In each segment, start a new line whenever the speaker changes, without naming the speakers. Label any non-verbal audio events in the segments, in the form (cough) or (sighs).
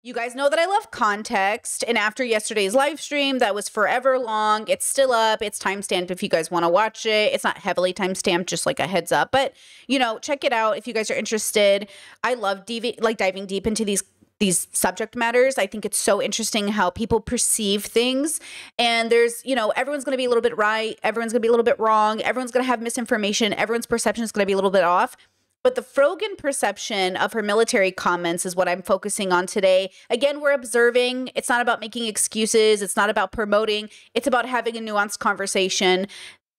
You guys know that I love context. And after yesterday's live stream, that was forever long. It's still up. It's timestamped if you guys want to watch it. It's not heavily timestamped, just like a heads up. But you know, check it out if you guys are interested. I love devi- like diving deep into these these subject matters. I think it's so interesting how people perceive things. And there's, you know, everyone's going to be a little bit right, everyone's going to be a little bit wrong, everyone's going to have misinformation, everyone's perception is going to be a little bit off. But the Frogan perception of her military comments is what I'm focusing on today. Again, we're observing. It's not about making excuses, it's not about promoting, it's about having a nuanced conversation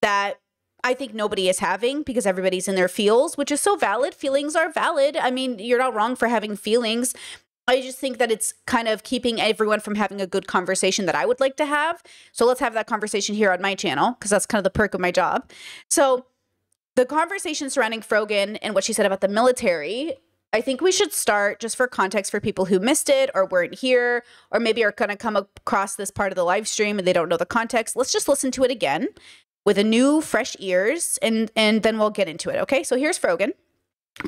that I think nobody is having because everybody's in their feels, which is so valid. Feelings are valid. I mean, you're not wrong for having feelings. I just think that it's kind of keeping everyone from having a good conversation that I would like to have. So let's have that conversation here on my channel because that's kind of the perk of my job. So the conversation surrounding Frogan and what she said about the military, I think we should start just for context for people who missed it or weren't here or maybe are going to come across this part of the live stream and they don't know the context. Let's just listen to it again with a new fresh ears and and then we'll get into it. Okay? So here's Frogan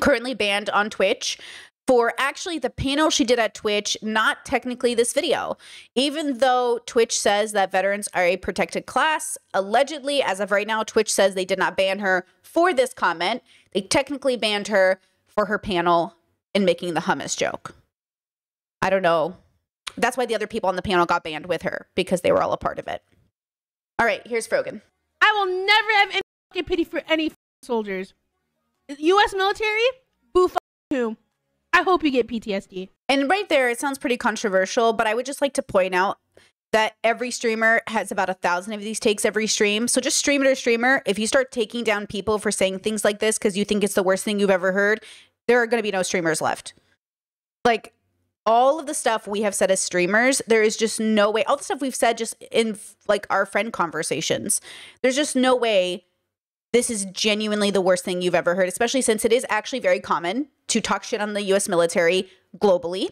currently banned on Twitch for actually the panel she did at Twitch, not technically this video. Even though Twitch says that veterans are a protected class, allegedly, as of right now, Twitch says they did not ban her for this comment. They technically banned her for her panel in making the hummus joke. I don't know. That's why the other people on the panel got banned with her because they were all a part of it. All right, here's Frogan.
I will never have any pity for any soldiers. U.S. military, boo who. I hope you get PTSD.
And right there, it sounds pretty controversial, but I would just like to point out that every streamer has about a thousand of these takes every stream. So just streamer to streamer, if you start taking down people for saying things like this because you think it's the worst thing you've ever heard, there are going to be no streamers left. Like all of the stuff we have said as streamers, there is just no way. All the stuff we've said just in like our friend conversations, there's just no way this is genuinely the worst thing you've ever heard, especially since it is actually very common to talk shit on the US military globally.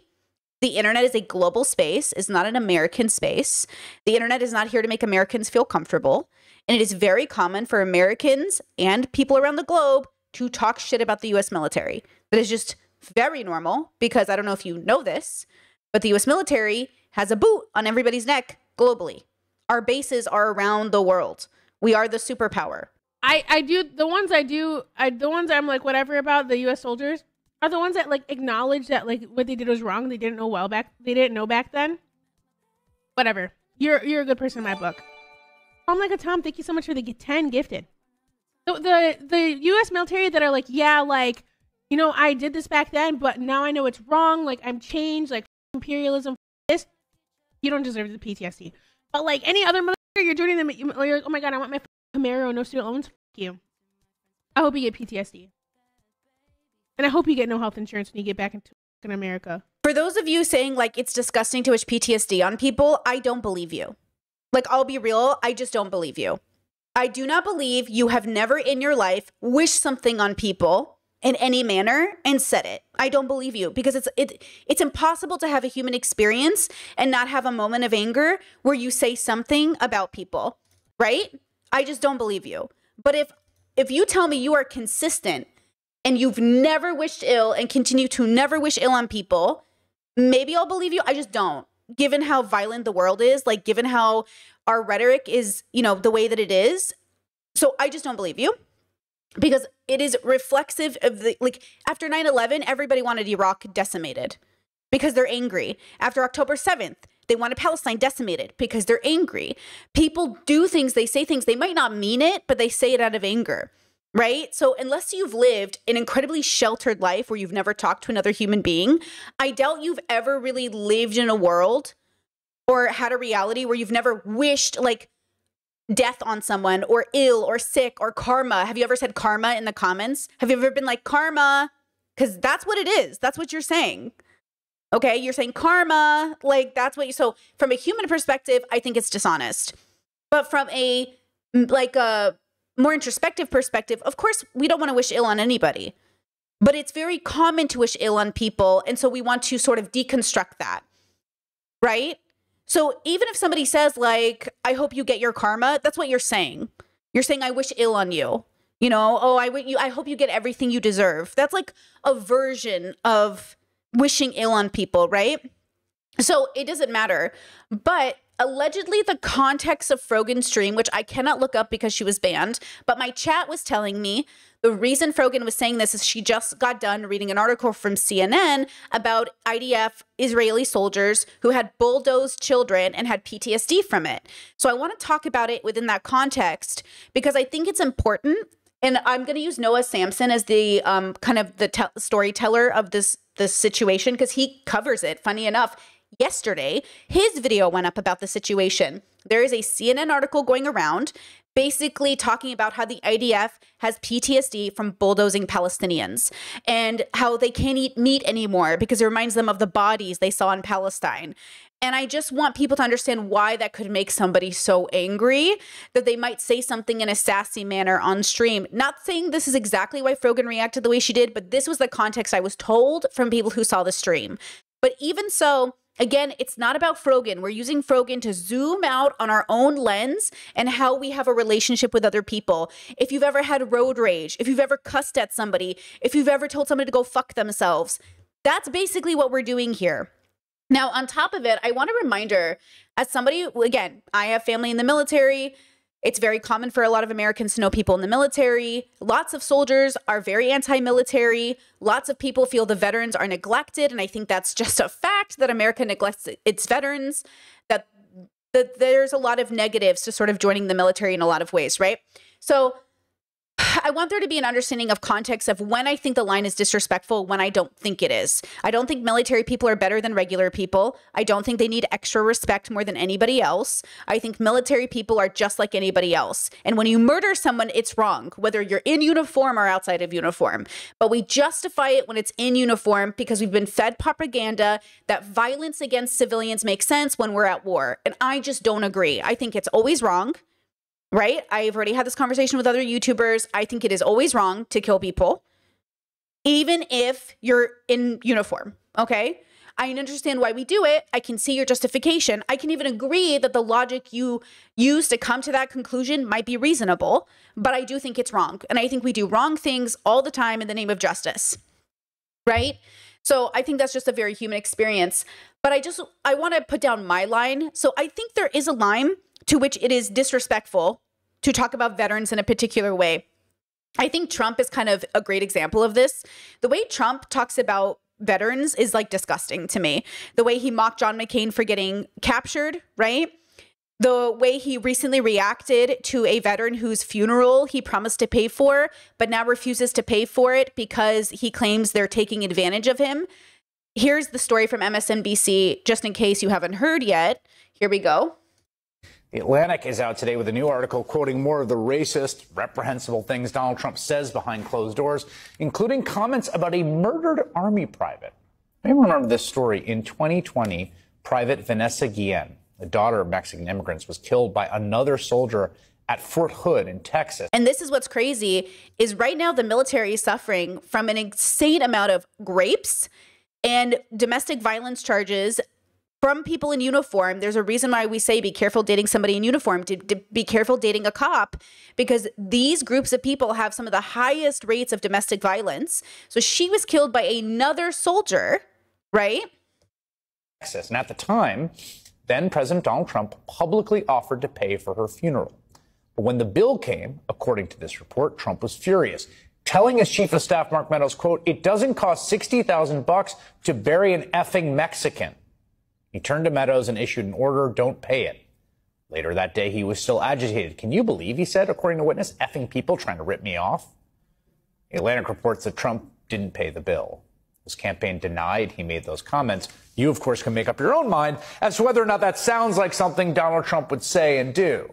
The internet is a global space, it's not an American space. The internet is not here to make Americans feel comfortable. And it is very common for Americans and people around the globe to talk shit about the US military. That is just very normal because I don't know if you know this, but the US military has a boot on everybody's neck globally. Our bases are around the world. We are the superpower.
I I do the ones I do I the ones I'm like whatever about the U.S. soldiers are the ones that like acknowledge that like what they did was wrong. They didn't know well back. They didn't know back then. Whatever. You're you're a good person in my book. I'm like a Tom. Thank you so much for the ten gifted. The the U.S. military that are like yeah like you know I did this back then, but now I know it's wrong. Like I'm changed. Like imperialism. This you don't deserve the PTSD. But like any other military, you're joining them. You're like, oh my god, I want my Camaro, no student loans. Fuck you. I hope you get PTSD. And I hope you get no health insurance when you get back into in America.
For those of you saying like it's disgusting to wish PTSD on people, I don't believe you. Like I'll be real, I just don't believe you. I do not believe you have never in your life wished something on people in any manner and said it. I don't believe you because it's it it's impossible to have a human experience and not have a moment of anger where you say something about people, right? I just don't believe you. But if if you tell me you are consistent and you've never wished ill and continue to never wish ill on people, maybe I'll believe you. I just don't. Given how violent the world is, like given how our rhetoric is, you know, the way that it is. So I just don't believe you because it is reflexive of the like after 9/11 everybody wanted Iraq decimated because they're angry. After October 7th, they wanted Palestine decimated because they're angry. People do things, they say things, they might not mean it, but they say it out of anger, right? So, unless you've lived an incredibly sheltered life where you've never talked to another human being, I doubt you've ever really lived in a world or had a reality where you've never wished like death on someone or ill or sick or karma. Have you ever said karma in the comments? Have you ever been like karma? Because that's what it is. That's what you're saying. Okay, you're saying karma, like that's what you so from a human perspective, I think it's dishonest. But from a like a more introspective perspective, of course, we don't want to wish ill on anybody. But it's very common to wish ill on people, and so we want to sort of deconstruct that. Right? So even if somebody says like I hope you get your karma, that's what you're saying. You're saying I wish ill on you. You know, oh, I you I hope you get everything you deserve. That's like a version of wishing ill on people, right? So it doesn't matter. But allegedly, the context of Frogan's stream, which I cannot look up because she was banned, but my chat was telling me the reason Frogan was saying this is she just got done reading an article from CNN about IDF Israeli soldiers who had bulldozed children and had PTSD from it. So I want to talk about it within that context because I think it's important. And I'm going to use Noah Samsen as the um, kind of the te- storyteller of this this situation because he covers it. Funny enough, yesterday, his video went up about the situation. There is a CNN article going around basically talking about how the IDF has PTSD from bulldozing Palestinians and how they can't eat meat anymore because it reminds them of the bodies they saw in Palestine. And I just want people to understand why that could make somebody so angry that they might say something in a sassy manner on stream. Not saying this is exactly why Frogan reacted the way she did, but this was the context I was told from people who saw the stream. But even so, Again, it's not about Frogan. We're using Frogan to zoom out on our own lens and how we have a relationship with other people. If you've ever had road rage, if you've ever cussed at somebody, if you've ever told somebody to go fuck themselves, that's basically what we're doing here. Now, on top of it, I want a reminder as somebody, again, I have family in the military. It's very common for a lot of Americans to know people in the military. Lots of soldiers are very anti military. Lots of people feel the veterans are neglected. And I think that's just a fact that America neglects its veterans, that, that there's a lot of negatives to sort of joining the military in a lot of ways, right? So (sighs) I want there to be an understanding of context of when I think the line is disrespectful, when I don't think it is. I don't think military people are better than regular people. I don't think they need extra respect more than anybody else. I think military people are just like anybody else. And when you murder someone, it's wrong, whether you're in uniform or outside of uniform. But we justify it when it's in uniform because we've been fed propaganda that violence against civilians makes sense when we're at war. And I just don't agree. I think it's always wrong right? I've already had this conversation with other YouTubers. I think it is always wrong to kill people, even if you're in uniform. Okay. I understand why we do it. I can see your justification. I can even agree that the logic you use to come to that conclusion might be reasonable, but I do think it's wrong. And I think we do wrong things all the time in the name of justice. Right? So I think that's just a very human experience. But I just I want to put down my line. So I think there is a line to which it is disrespectful to talk about veterans in a particular way. I think Trump is kind of a great example of this. The way Trump talks about veterans is like disgusting to me. The way he mocked John McCain for getting captured, right? The way he recently reacted to a veteran whose funeral he promised to pay for, but now refuses to pay for it because he claims they're taking advantage of him. Here's the story from MSNBC, just in case you haven't heard yet. Here we go.
The Atlantic is out today with a new article quoting more of the racist, reprehensible things Donald Trump says behind closed doors, including comments about a murdered Army private. Anyone remember this story? In 2020, Private Vanessa Guillen, the daughter of Mexican immigrants, was killed by another soldier at Fort Hood in Texas.
And this is what's crazy is right now the military is suffering from an insane amount of grapes and domestic violence charges from people in uniform. There's a reason why we say be careful dating somebody in uniform, to, to, be careful dating a cop, because these groups of people have some of the highest rates of domestic violence. So she was killed by another soldier, right?
Texas. And at the time, then President Donald Trump publicly offered to pay for her funeral. But when the bill came, according to this report, Trump was furious telling his chief of staff Mark Meadows, quote, "It doesn't cost 60,000 bucks to bury an effing Mexican." He turned to Meadows and issued an order, don't pay it. Later that day, he was still agitated. Can you believe, he said, according to witness, effing people trying to rip me off? The Atlantic reports that Trump didn't pay the bill. His campaign denied he made those comments. You, of course, can make up your own mind as to whether or not that sounds like something Donald Trump would say and do.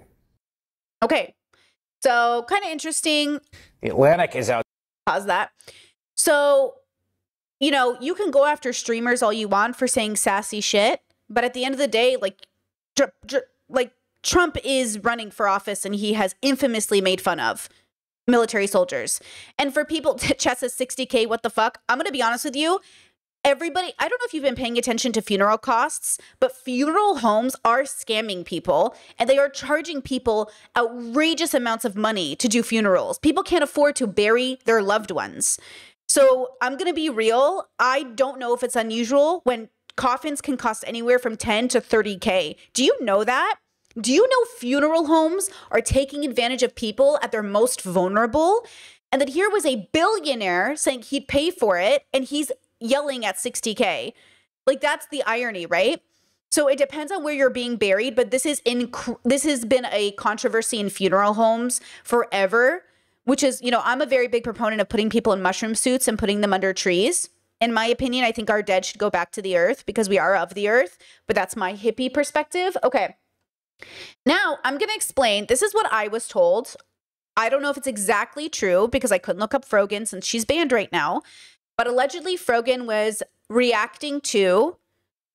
Okay. So, kind of interesting.
The Atlantic is out.
Pause that. So, you know, you can go after streamers all you want for saying sassy shit, but at the end of the day, like, dr- dr- like Trump is running for office and he has infamously made fun of military soldiers. And for people (laughs) to chess a 60K, what the fuck? I'm going to be honest with you. Everybody, I don't know if you've been paying attention to funeral costs, but funeral homes are scamming people and they are charging people outrageous amounts of money to do funerals. People can't afford to bury their loved ones. So I'm going to be real. I don't know if it's unusual when coffins can cost anywhere from 10 to 30K. Do you know that? Do you know funeral homes are taking advantage of people at their most vulnerable? And that here was a billionaire saying he'd pay for it and he's yelling at 60K. Like that's the irony, right? So it depends on where you're being buried, but this is in this has been a controversy in funeral homes forever, which is, you know, I'm a very big proponent of putting people in mushroom suits and putting them under trees. In my opinion, I think our dead should go back to the earth because we are of the earth, but that's my hippie perspective. Okay. Now, I'm going to explain. This is what I was told. I don't know if it's exactly true because I couldn't look up Frogan since she's banned right now, but allegedly Frogan was reacting to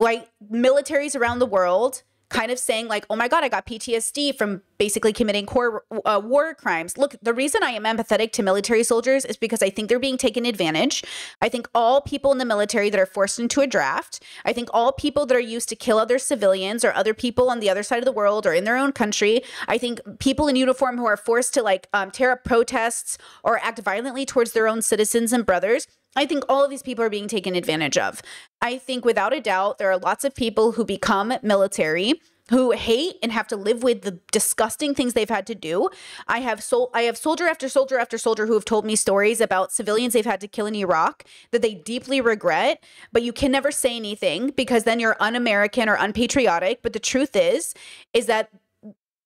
like militaries around the world kind of saying like oh my god i got ptsd from basically committing core uh, war crimes. Look the reason i am empathetic to military soldiers is because i think they're being taken advantage. I think all people in the military that are forced into a draft i think all people that are used to kill other civilians or other people on the other side of the world or in their own country i think people in uniform who are forced to like um, tear up protests or act violently towards their own citizens and brothers I think all of these people are being taken advantage of. I think without a doubt, there are lots of people who become military who hate and have to live with the disgusting things they've had to do. I have sol- I have soldier after soldier after soldier who have told me stories about civilians they've had to kill in Iraq that they deeply regret, but you can never say anything because then you're un-American or unpatriotic, but the truth is is that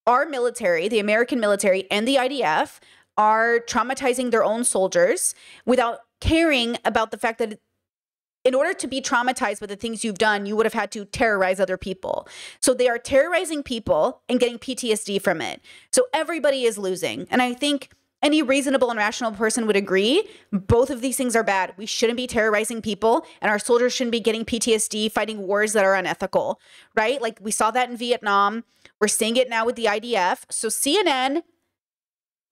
our military, the American military and the IDF are traumatizing their own soldiers without caring about the fact that in order to be traumatized with the things you've done, you would have had to terrorize other people. So they are terrorizing people and getting PTSD from it. So everybody is losing. And I think any reasonable and rational person would agree both of these things are bad. We shouldn't be terrorizing people, and our soldiers shouldn't be getting PTSD fighting wars that are unethical, right? Like we saw that in Vietnam. We're seeing it now with the IDF. So CNN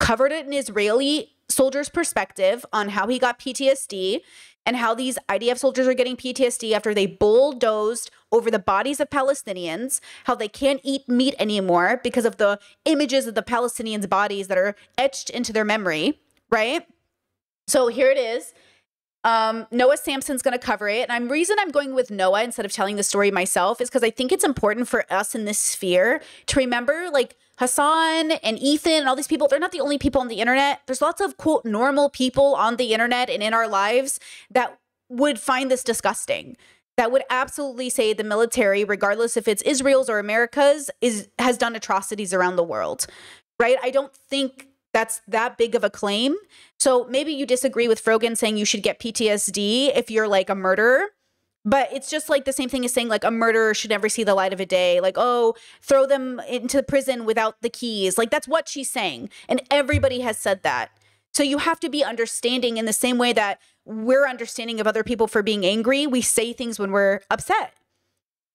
covered it in Israeli soldier's perspective on how he got PTSD and how these IDF soldiers are getting PTSD after they bulldozed over the bodies of Palestinians, how they can't eat meat anymore because of the images of the Palestinians' bodies that are etched into their memory, right? So here it is. Um, Noah Samsen's going to cover it. And I'm reason I'm going with Noah instead of telling the story myself is because I think it's important for us in this sphere to remember like Hasan and Ethan and all these people, they're not the only people on the internet. There's lots of quote normal people on the internet and in our lives that would find this disgusting. That would absolutely say the military, regardless if it's Israel's or America's, is has done atrocities around the world. Right? I don't think that's that big of a claim. So maybe you disagree with Frogan saying you should get PTSD if you're like a murderer. But it's just like the same thing as saying like a murderer should never see the light of a day. Like, oh, throw them into prison without the keys. Like that's what she's saying. And everybody has said that. So you have to be understanding in the same way that we're understanding of other people for being angry. We say things when we're upset.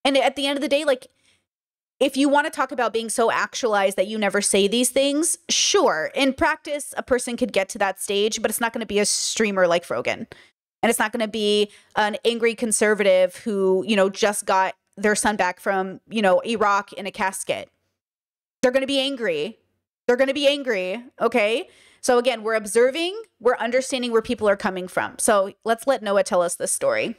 And at the end of the day, like if you want to talk about being so actualized that you never say these things, sure. In practice, a person could get to that stage, but it's not going to be a streamer like Frogan. And it's not going to be an angry conservative who, you know, just got their son back from, you know, Iraq in a casket. They're going to be angry. They're going to be angry. Okay. So again, we're observing, we're understanding where people are coming from. So let's let Noah tell us this story.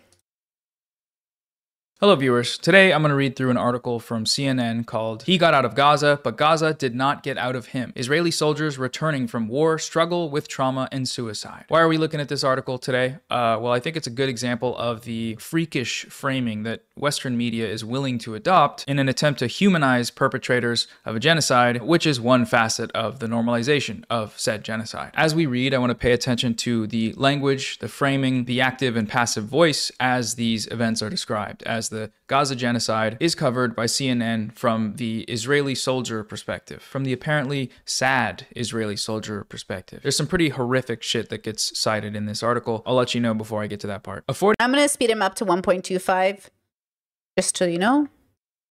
Hello, viewers. Today I'm going to read through an article from CNN called He Got Out of Gaza, but Gaza Did Not Get Out of Him. Israeli soldiers returning from war struggle with trauma and suicide. Why are we looking at this article today? Uh, well, I think it's a good example of the freakish framing that Western media is willing to adopt in an attempt to humanize perpetrators of a genocide, which is one facet of the normalization of said genocide. As we read, I want to pay attention to the language, the framing, the active and passive voice as these events are described, as the Gaza genocide is covered by CNN from the Israeli soldier perspective, from the apparently sad Israeli soldier perspective. There's some pretty horrific shit that gets cited in this article. I'll let you know before I get to that part. A 40-
I'm going to speed him up to 1.25 just so you know.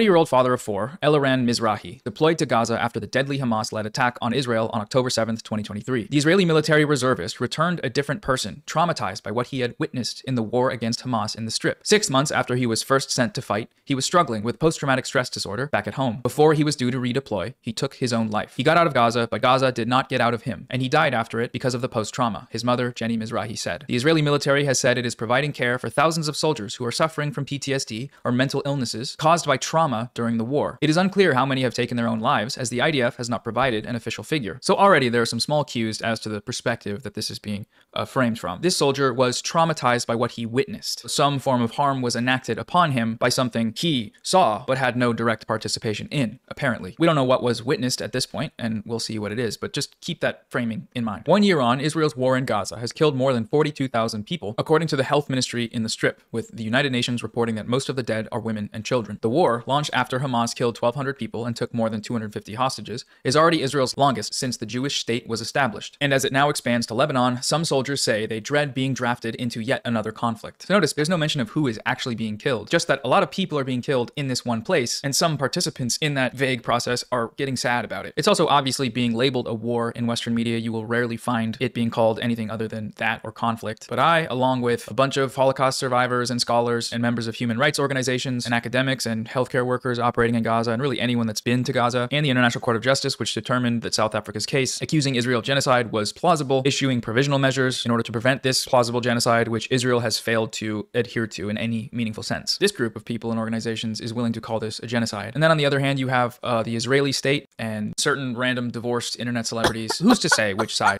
Year old father of four, Eliran Mizrahi, deployed to Gaza after the deadly Hamas led attack on Israel on October 7, 2023. The Israeli military reservist returned a different person, traumatized by what he had witnessed in the war against Hamas in the Strip. Six months after he was first sent to fight, he was struggling with post traumatic stress disorder back at home. Before he was due to redeploy, he took his own life. He got out of Gaza, but Gaza did not get out of him, and he died after it because of the post trauma, his mother, Jenny Mizrahi, said. The Israeli military has said it is providing care for thousands of soldiers who are suffering from PTSD or mental illnesses caused by trauma during the war. It is unclear how many have taken their own lives, as the IDF has not provided an official figure. So already there are some small cues as to the perspective that this is being uh, framed from. This soldier was traumatized by what he witnessed. Some form of harm was enacted upon him by something he saw but had no direct participation in, apparently. We don't know what was witnessed at this point, and we'll see what it is, but just keep that framing in mind. One year on, Israel's war in Gaza has killed more than 42,000 people, according to the health ministry in the Strip, with the United Nations reporting that most of the dead are women and children. The war, launched after Hamas killed 1,200 people and took more than 250 hostages, is already Israel's longest since the Jewish state was established. And as it now expands to Lebanon, some soldiers say they dread being drafted into yet another conflict. So notice there's no mention of who is actually being killed, just that a lot of people are being killed in this one place, and some participants in that vague process are getting sad about it. It's also obviously being labeled a war in Western media. You will rarely find it being called anything other than that or conflict. But I, along with a bunch of Holocaust survivors and scholars and members of human rights organizations and academics and healthcare workers operating in Gaza, and really anyone that's been to Gaza, and the International Court of Justice, which determined that South Africa's case accusing Israel of genocide was plausible, issuing provisional measures in order to prevent this plausible genocide, which Israel has failed to adhere to in any meaningful sense. This group of people and organizations is willing to call this a genocide. And then on the other hand, you have uh, the Israeli state and certain random divorced internet celebrities. Who's to say which side?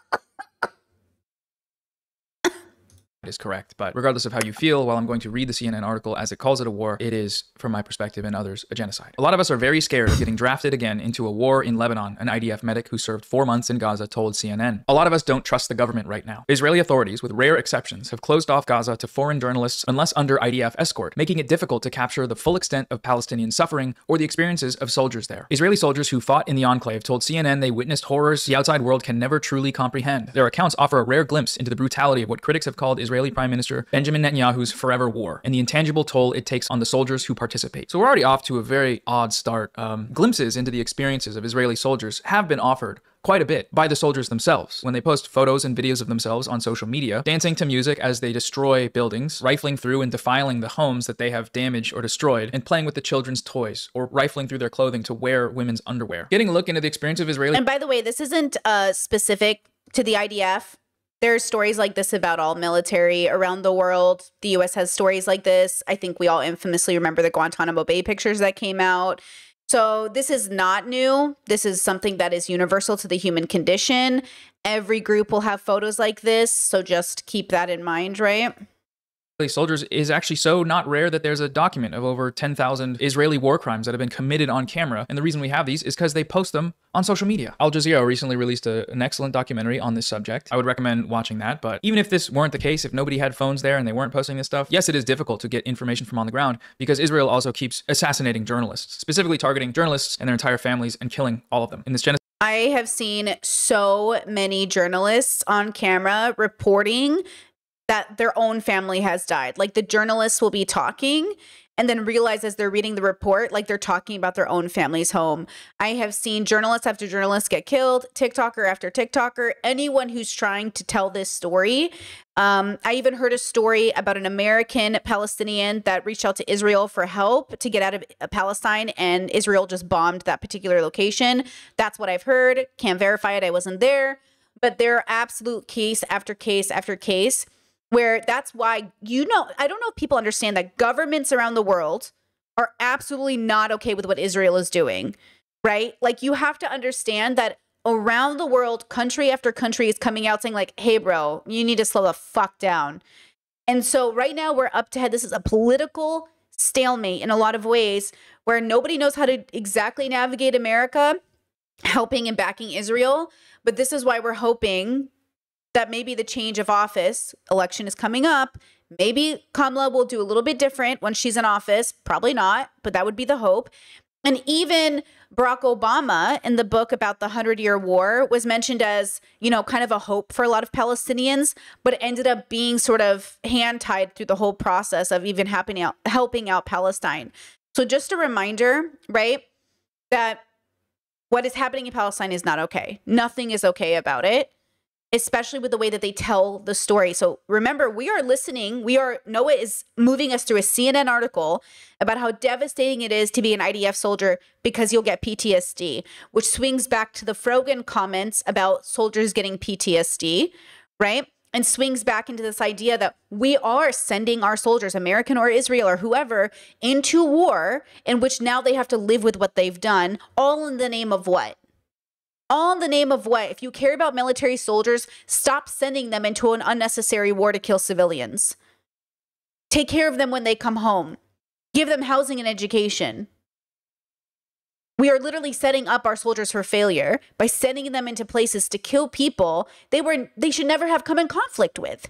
Is correct. But regardless of how you feel, while I'm going to read the CNN article as it calls it a war, it is, from my perspective and others, a genocide. A lot of us are very scared of getting drafted again into a war in Lebanon, an IDF medic who served four months in Gaza told CNN. A lot of us don't trust the government right now. Israeli authorities, with rare exceptions, have closed off Gaza to foreign journalists unless under IDF escort, making it difficult to capture the full extent of Palestinian suffering or the experiences of soldiers there. Israeli soldiers who fought in the enclave told CNN they witnessed horrors the outside world can never truly comprehend. Their accounts offer a rare glimpse into the brutality of what critics have called Israeli Prime Minister Benjamin Netanyahu's forever war and the intangible toll it takes on the soldiers who participate. So we're already off to a very odd start. Um, glimpses into the experiences of Israeli soldiers have been offered quite a bit by the soldiers themselves when they post photos and videos of themselves on social media, dancing to music as they destroy buildings, rifling through and defiling the homes that they have damaged or destroyed, and playing with the children's toys, or rifling through their clothing to wear women's underwear. Getting a look into the experience of Israeli.
And by the way, this isn't uh, specific to the IDF. There's stories like this about all military around the world. The US has stories like this. I think we all infamously remember the Guantanamo Bay pictures that came out. So this is not new. This is something that is universal to the human condition. Every group will have photos like this. So just keep that in mind, right?
Soldiers is actually so not rare that there's a document of over 10,000 Israeli war crimes that have been committed on camera. And the reason we have these is because they post them on social media. Al Jazeera recently released a, an excellent documentary on this subject. I would recommend watching that. But even if this weren't the case, if nobody had phones there and they weren't posting this stuff, yes, it is difficult to get information from on the ground because Israel also keeps assassinating journalists, specifically targeting journalists and their entire families and killing all of them. In this genocide,
I have seen so many journalists on camera reporting that their own family has died. Like the journalists will be talking and then realize as they're reading the report, like they're talking about their own family's home. I have seen journalists after journalists get killed, TikToker after TikToker, anyone who's trying to tell this story. Um, I even heard a story about an American Palestinian that reached out to Israel for help to get out of uh, Palestine, and Israel just bombed that particular location. That's what I've heard. Can't verify it. I wasn't there. But there are absolute case after case after case where that's why you know i don't know if people understand that governments around the world are absolutely not okay with what israel is doing right? Like you have to understand that around the world country after country is coming out saying like hey bro you need to slow the fuck down. And so right now we're up to head this is a political stalemate in a lot of ways where nobody knows how to exactly navigate america helping and backing israel but this is why we're hoping that maybe the change of office election is coming up. Maybe Kamala will do a little bit different when she's in office. Probably not, but that would be the hope. And even Barack Obama in the book about the 100 year war was mentioned as, you know, kind of a hope for a lot of Palestinians, but ended up being sort of hand tied through the whole process of even happening out, helping out Palestine. So, just a reminder, right, that what is happening in Palestine is not okay. Nothing is okay about it, especially with the way that they tell the story. So, remember, we are listening. We are, Noah is moving us through a CNN article about how devastating it is to be an IDF soldier because you'll get PTSD, which swings back to the Frogan comments about soldiers getting PTSD, right? and swings back into this idea that we are sending our soldiers, American or Israel or whoever, into war in which now they have to live with what they've done, all in the name of what? All in the name of what? If you care about military soldiers, stop sending them into an unnecessary war to kill civilians. Take care of them when they come home. Give them housing and education. We are literally setting up our soldiers for failure by sending them into places to kill people they were they should never have come in conflict with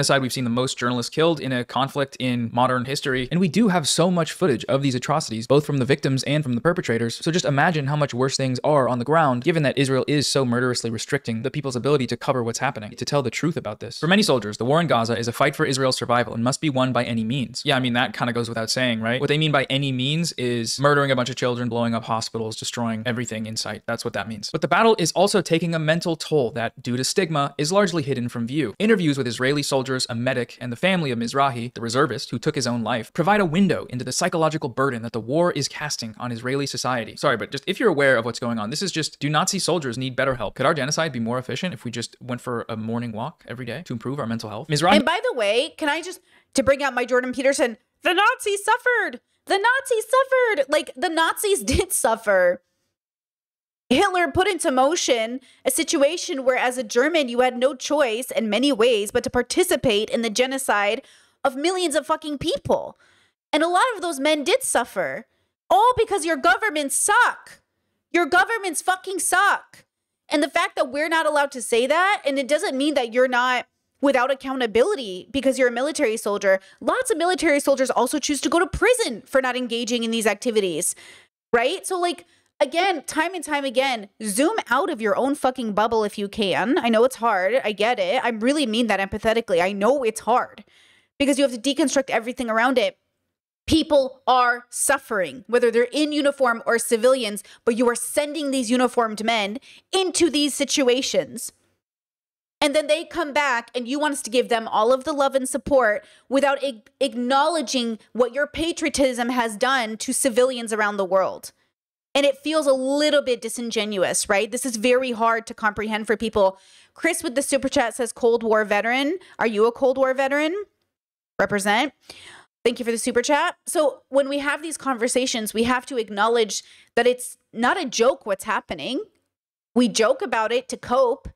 genocide. We've seen the most journalists killed in a conflict in modern history. And we do have so much footage of these atrocities, both from the victims and from the perpetrators. So just imagine how much worse things are on the ground, given that Israel is so murderously restricting the people's ability to cover what's happening, to tell the truth about this. For many soldiers, the war in Gaza is a fight for Israel's survival and must be won by any means. Yeah, I mean, that kind of goes without saying, right? What they mean by any means is murdering a bunch of children, blowing up hospitals, destroying everything in sight. That's what that means. But the battle is also taking a mental toll that, due to stigma, is largely hidden from view. Interviews with Israeli soldiers, a medic, and the family of Mizrahi, the reservist who took his own life, provide a window into the psychological burden that the war is casting on Israeli society. Sorry, but just if you're aware of what's going on, this is just do Nazi soldiers need better help? Could our genocide be more efficient if we just went for a morning walk every day to improve our mental health?
Mizrahi. And by the way, can I just to bring out my Jordan Peterson? The Nazis suffered. The Nazis suffered. Like the Nazis (laughs) did suffer. Hitler put into motion a situation where, as a German, you had no choice in many ways but to participate in the genocide of millions of fucking people. And a lot of those men did suffer, all because your governments suck. Your governments fucking suck. And the fact that we're not allowed to say that, and it doesn't mean that you're not without accountability because you're a military soldier. Lots of military soldiers also choose to go to prison for not engaging in these activities, right? So, like, again, time and time again, zoom out of your own fucking bubble if you can. I know it's hard. I get it. I really mean that empathetically. I know it's hard because you have to deconstruct everything around it. People are suffering, whether they're in uniform or civilians, but you are sending these uniformed men into these situations. And then they come back, and you want us to give them all of the love and support without acknowledging what your patriotism has done to civilians around the world and it feels a little bit disingenuous, right? This is very hard to comprehend for people. Chris with the super chat says Cold War veteran. Are you a Cold War veteran? Represent. Thank you for the super chat. So, when we have these conversations, we have to acknowledge that it's not a joke what's happening. We joke about it to cope.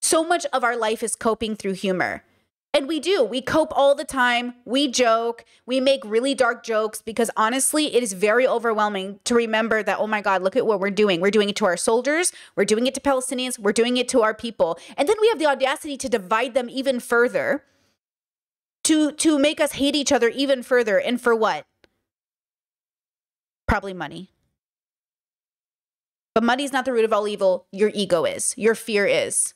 So much of our life is coping through humor. And we do. We cope all the time. We joke. We make really dark jokes because honestly, it is very overwhelming to remember that, oh my God, look at what we're doing. We're doing it to our soldiers. We're doing it to Palestinians. We're doing it to our people. And then we have the audacity to divide them even further, to, to make us hate each other even further. And for what? Probably money. But money is not the root of all evil. Your ego is, your fear is.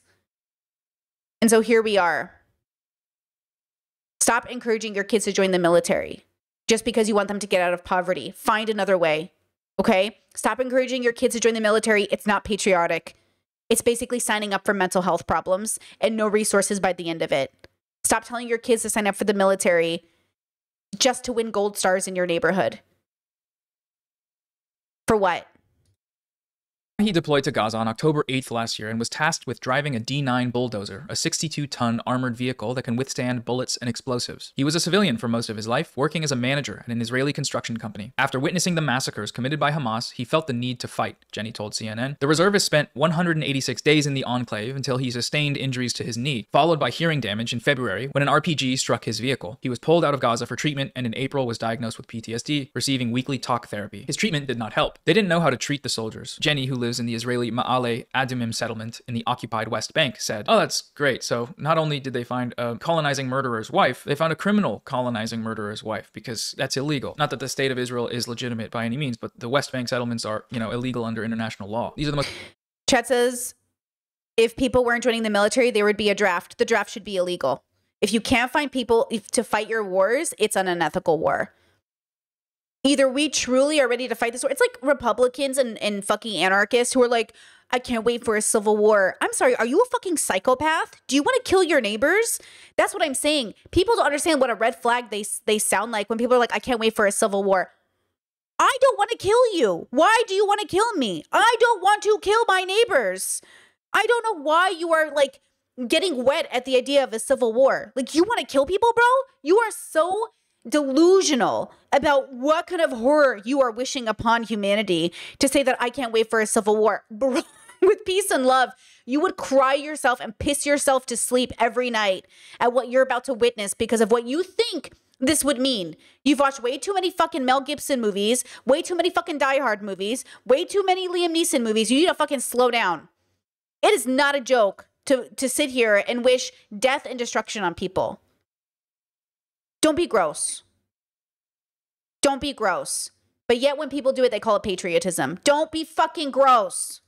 And so here we are Stop encouraging your kids to join the military just because you want them to get out of poverty. Find another way. Okay? Stop encouraging your kids to join the military. It's not patriotic. It's basically signing up for mental health problems and no resources by the end of it. Stop telling your kids to sign up for the military just to win gold stars in your neighborhood. For what?
He deployed to Gaza on October 8th last year and was tasked with driving a D9 bulldozer, a 62 ton armored vehicle that can withstand bullets and explosives. He was a civilian for most of his life, working as a manager at an Israeli construction company. After witnessing the massacres committed by Hamas, he felt the need to fight, Jenny told CNN. The reservist spent 186 days in the enclave until he sustained injuries to his knee, followed by hearing damage in February when an RPG struck his vehicle. He was pulled out of Gaza for treatment and in April was diagnosed with PTSD, receiving weekly talk therapy. His treatment did not help. They didn't know how to treat the soldiers. Jenny, who lives in the Israeli Ma'ale Adumim settlement in the occupied West Bank, said, Oh, that's great. So not only did they find a colonizing murderer's wife, they found a criminal colonizing murderer's wife because that's illegal. Not that the state of Israel is legitimate by any means, but the West Bank settlements are, you know, illegal under international law. These are the most. (laughs)
Chet says, if people weren't joining the military, there would be a draft. The draft should be illegal. If you can't find people to fight your wars, it's an unethical war. Either we truly are ready to fight this war. It's like Republicans and, and fucking anarchists who are like, I can't wait for a civil war. I'm sorry, are you a fucking psychopath? Do you want to kill your neighbors? That's what I'm saying. People don't understand what a red flag they they sound like when people are like, I can't wait for a civil war. I don't want to kill you. Why do you want to kill me? I don't want to kill my neighbors. I don't know why you are like getting wet at the idea of a civil war. Like you want to kill people, bro? You are so delusional about what kind of horror you are wishing upon humanity to say that I can't wait for a civil war. (laughs) With peace and love, you would cry yourself and piss yourself to sleep every night at what you're about to witness because of what you think this would mean. You've watched way too many fucking Mel Gibson movies, way too many fucking Die Hard movies, way too many Liam Neeson movies. You need to fucking slow down. It is not a joke to to sit here and wish death and destruction on people. Don't be gross. Don't be gross. But yet, when people do it, they call it patriotism. Don't be fucking gross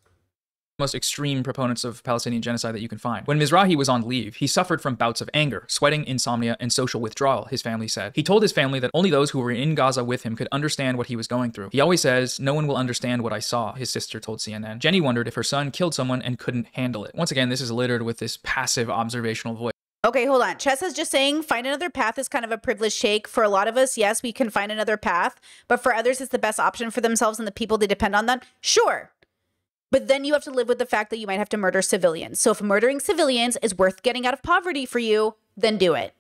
most extreme proponents of Palestinian genocide that you can find. When Mizrahi was on leave, he suffered from bouts of anger, sweating, insomnia, and social withdrawal, his family said. He told his family that only those who were in Gaza with him could understand what he was going through. He always says, No one will understand what I saw, his sister told CNN. Jenny wondered if her son killed someone and couldn't handle it. Once again, this is littered with this passive observational voice.
Okay, hold on. Chess is just saying find another path is kind of a privileged shake. For a lot of us, yes, we can find another path. But for others, it's the best option for themselves and the people they depend on them. Sure. But then you have to live with the fact that you might have to murder civilians. So if murdering civilians is worth getting out of poverty for you, then do it.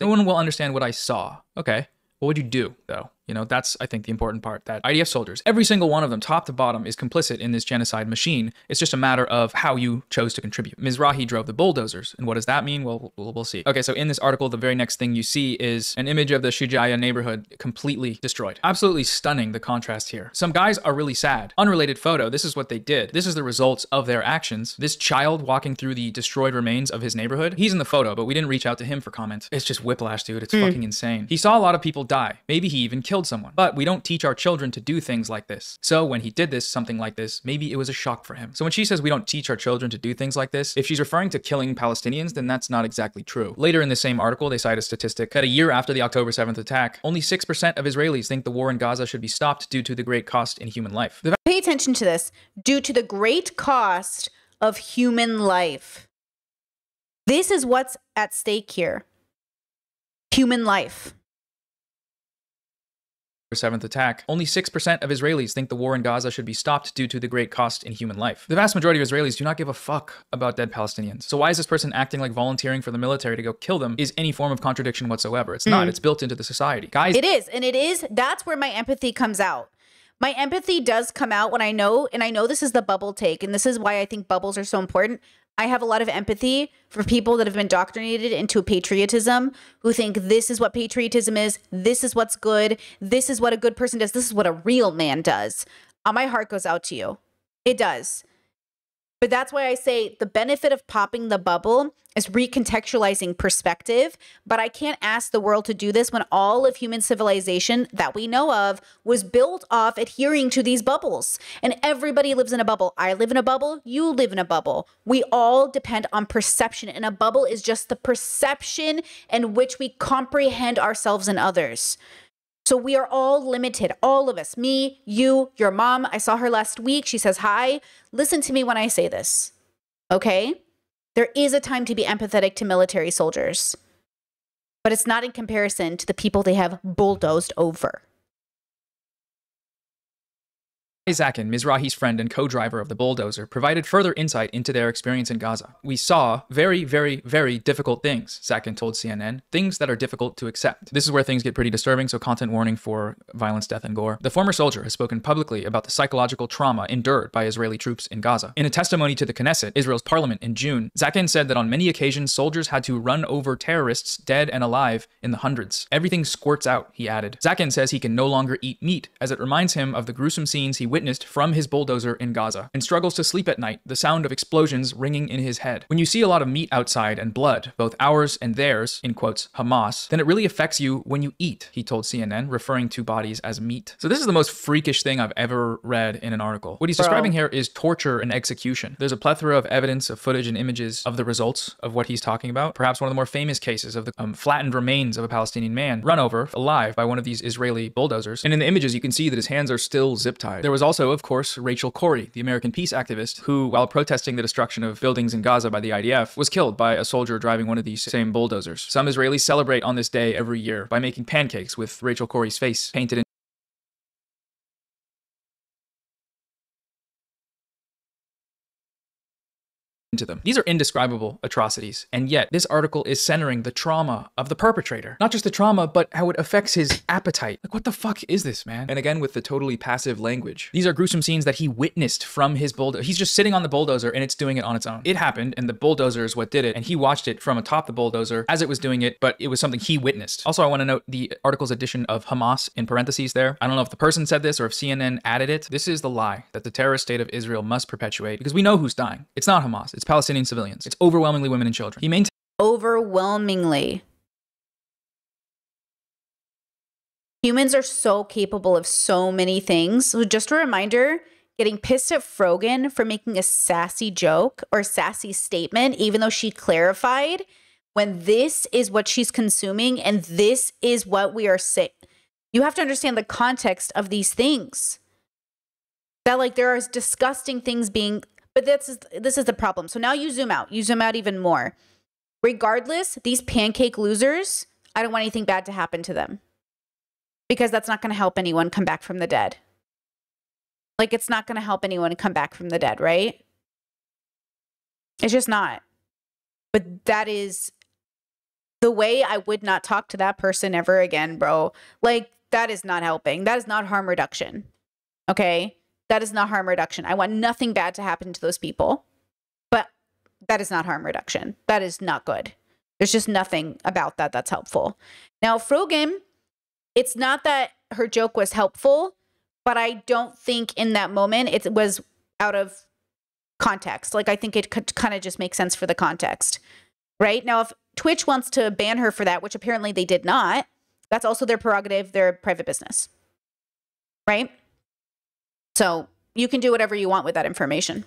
No one will understand what I saw. Okay. What would you do, though? You know, that's, I think, the important part that IDF soldiers, every single one of them, top to bottom, is complicit in this genocide machine. It's just a matter of how you chose to contribute. Mizrahi drove the bulldozers. And what does that mean? Well, we'll, we'll see. Okay, so in this article, the very next thing you see is an image of the Shujaiya neighborhood completely destroyed. Absolutely stunning, the contrast here. Some guys are really sad. Unrelated photo, this is what they did. This is the results of their actions. This child walking through the destroyed remains of his neighborhood, he's in the photo, but we didn't reach out to him for comment. It's just whiplash, dude. It's mm. fucking insane. He saw a lot of people die. Maybe he even killed someone. But we don't teach our children to do things like this. So when he did this, something like this, maybe it was a shock for him. So when she says we don't teach our children to do things like this, if she's referring to killing Palestinians, then that's not exactly true. Later in the same article, they cite a statistic that a year after the October 7th attack, only 6% of Israelis think the war in Gaza should be stopped due to the great cost in human life. The
Pay attention to this. Due to the great cost of human life. This is what's at stake here. Human life.
7th attack, only 6% of Israelis think the war in Gaza should be stopped due to the great cost in human life. The vast majority of Israelis do not give a fuck about dead Palestinians. So why is this person acting like volunteering for the military to go kill them is any form of contradiction whatsoever? It's not. Mm. It's built into the society. Guys,
it is. And it is. That's where my empathy comes out. My empathy does come out when I know, and I know this is the bubble take, and this is why I think bubbles are so important. I have a lot of empathy for people that have been indoctrinated into patriotism who think this is what patriotism is, this is what's good, this is what a good person does, this is what a real man does. Uh, my heart goes out to you. It does. But that's why I say the benefit of popping the bubble is recontextualizing perspective. But I can't ask the world to do this when all of human civilization that we know of was built off adhering to these bubbles. And everybody lives in a bubble. I live in a bubble. You live in a bubble. We all depend on perception. And a bubble is just the perception in which we comprehend ourselves and others. So we are all limited, all of us, me, you, your mom. I saw her last week. She says hi. Listen to me when I say this, okay? There is a time to be empathetic to military soldiers, but it's not in comparison to the people they have bulldozed over.
Zaken, Mizrahi's friend and co-driver of the bulldozer, provided further insight into their experience in Gaza. We saw very, very, very difficult things, Zaken told CNN, things that are difficult to accept. This is where things get pretty disturbing, so content warning for violence, death, and gore. The former soldier has spoken publicly about the psychological trauma endured by Israeli troops in Gaza. In a testimony to the Knesset, Israel's parliament, in June, Zaken said that on many occasions soldiers had to run over terrorists, dead and alive, in the hundreds. Everything squirts out, he added. Zaken says he can no longer eat meat, as it reminds him of the gruesome scenes he witnessed from his bulldozer in Gaza and struggles to sleep at night, the sound of explosions ringing in his head. When you see a lot of meat outside and blood, both ours and theirs, in quotes, Hamas, then it really affects you when you eat, he told CNN, referring to bodies as meat. So this is the most freakish thing I've ever read in an article. What he's
Bro.
describing here is torture and execution. There's a plethora of evidence of footage and images of the results of what he's talking about. Perhaps one of the more famous cases of the um, flattened remains of a Palestinian man run over alive by one of these Israeli bulldozers. And in the images, you can see that his hands are still zip tied. There was also, of course, Rachel Corrie, the American peace activist, who, while protesting the destruction of buildings in Gaza by the IDF, was killed by a soldier driving one of these same bulldozers. Some Israelis celebrate on this day every year by making pancakes with Rachel Corrie's face painted in into them. These are indescribable atrocities, and yet this article is centering the trauma of the perpetrator. Not just the trauma, but how it affects his appetite. Like, what the fuck is this, man? And again, with the totally passive language. These are gruesome scenes that he witnessed from his bulldozer. He's just sitting on the bulldozer and it's doing it on its own. It happened, and the bulldozer is what did it, and he watched it from atop the bulldozer as it was doing it, but it was something he witnessed. Also, I want to note the article's addition of Hamas in parentheses there. I don't know if the person said this or if CNN added it. This is the lie that the terrorist state of Israel must perpetuate because we know who's dying. It's not Hamas, it's Palestinian civilians. It's overwhelmingly women and children. He maintains
Overwhelmingly. Humans are so capable of so many things. So, just a reminder getting pissed at Frogan for making a sassy joke or sassy statement, even though she clarified when this is what she's consuming and this is what we are saying. You have to understand the context of these things. That, like, there are disgusting things being, but this is, this is the problem. So now you zoom out, you zoom out even more. Regardless, these pancake losers, I don't want anything bad to happen to them because that's not going to help anyone come back from the dead. Like, it's not going to help anyone come back from the dead, right? It's just not. But that is the way I would not talk to that person ever again, bro. Like, that is not helping. That is not harm reduction. Okay. That is not harm reduction. I want nothing bad to happen to those people, but that is not harm reduction. That is not good. There's just nothing about that that's helpful. Now, Frogan, it's not that her joke was helpful, but I don't think in that moment it was out of context. Like, I think it could kind of just make sense for the context, right? Now, if Twitch wants to ban her for that, which apparently they did not, that's also their prerogative, their private business, right? So you can do whatever you want with that information.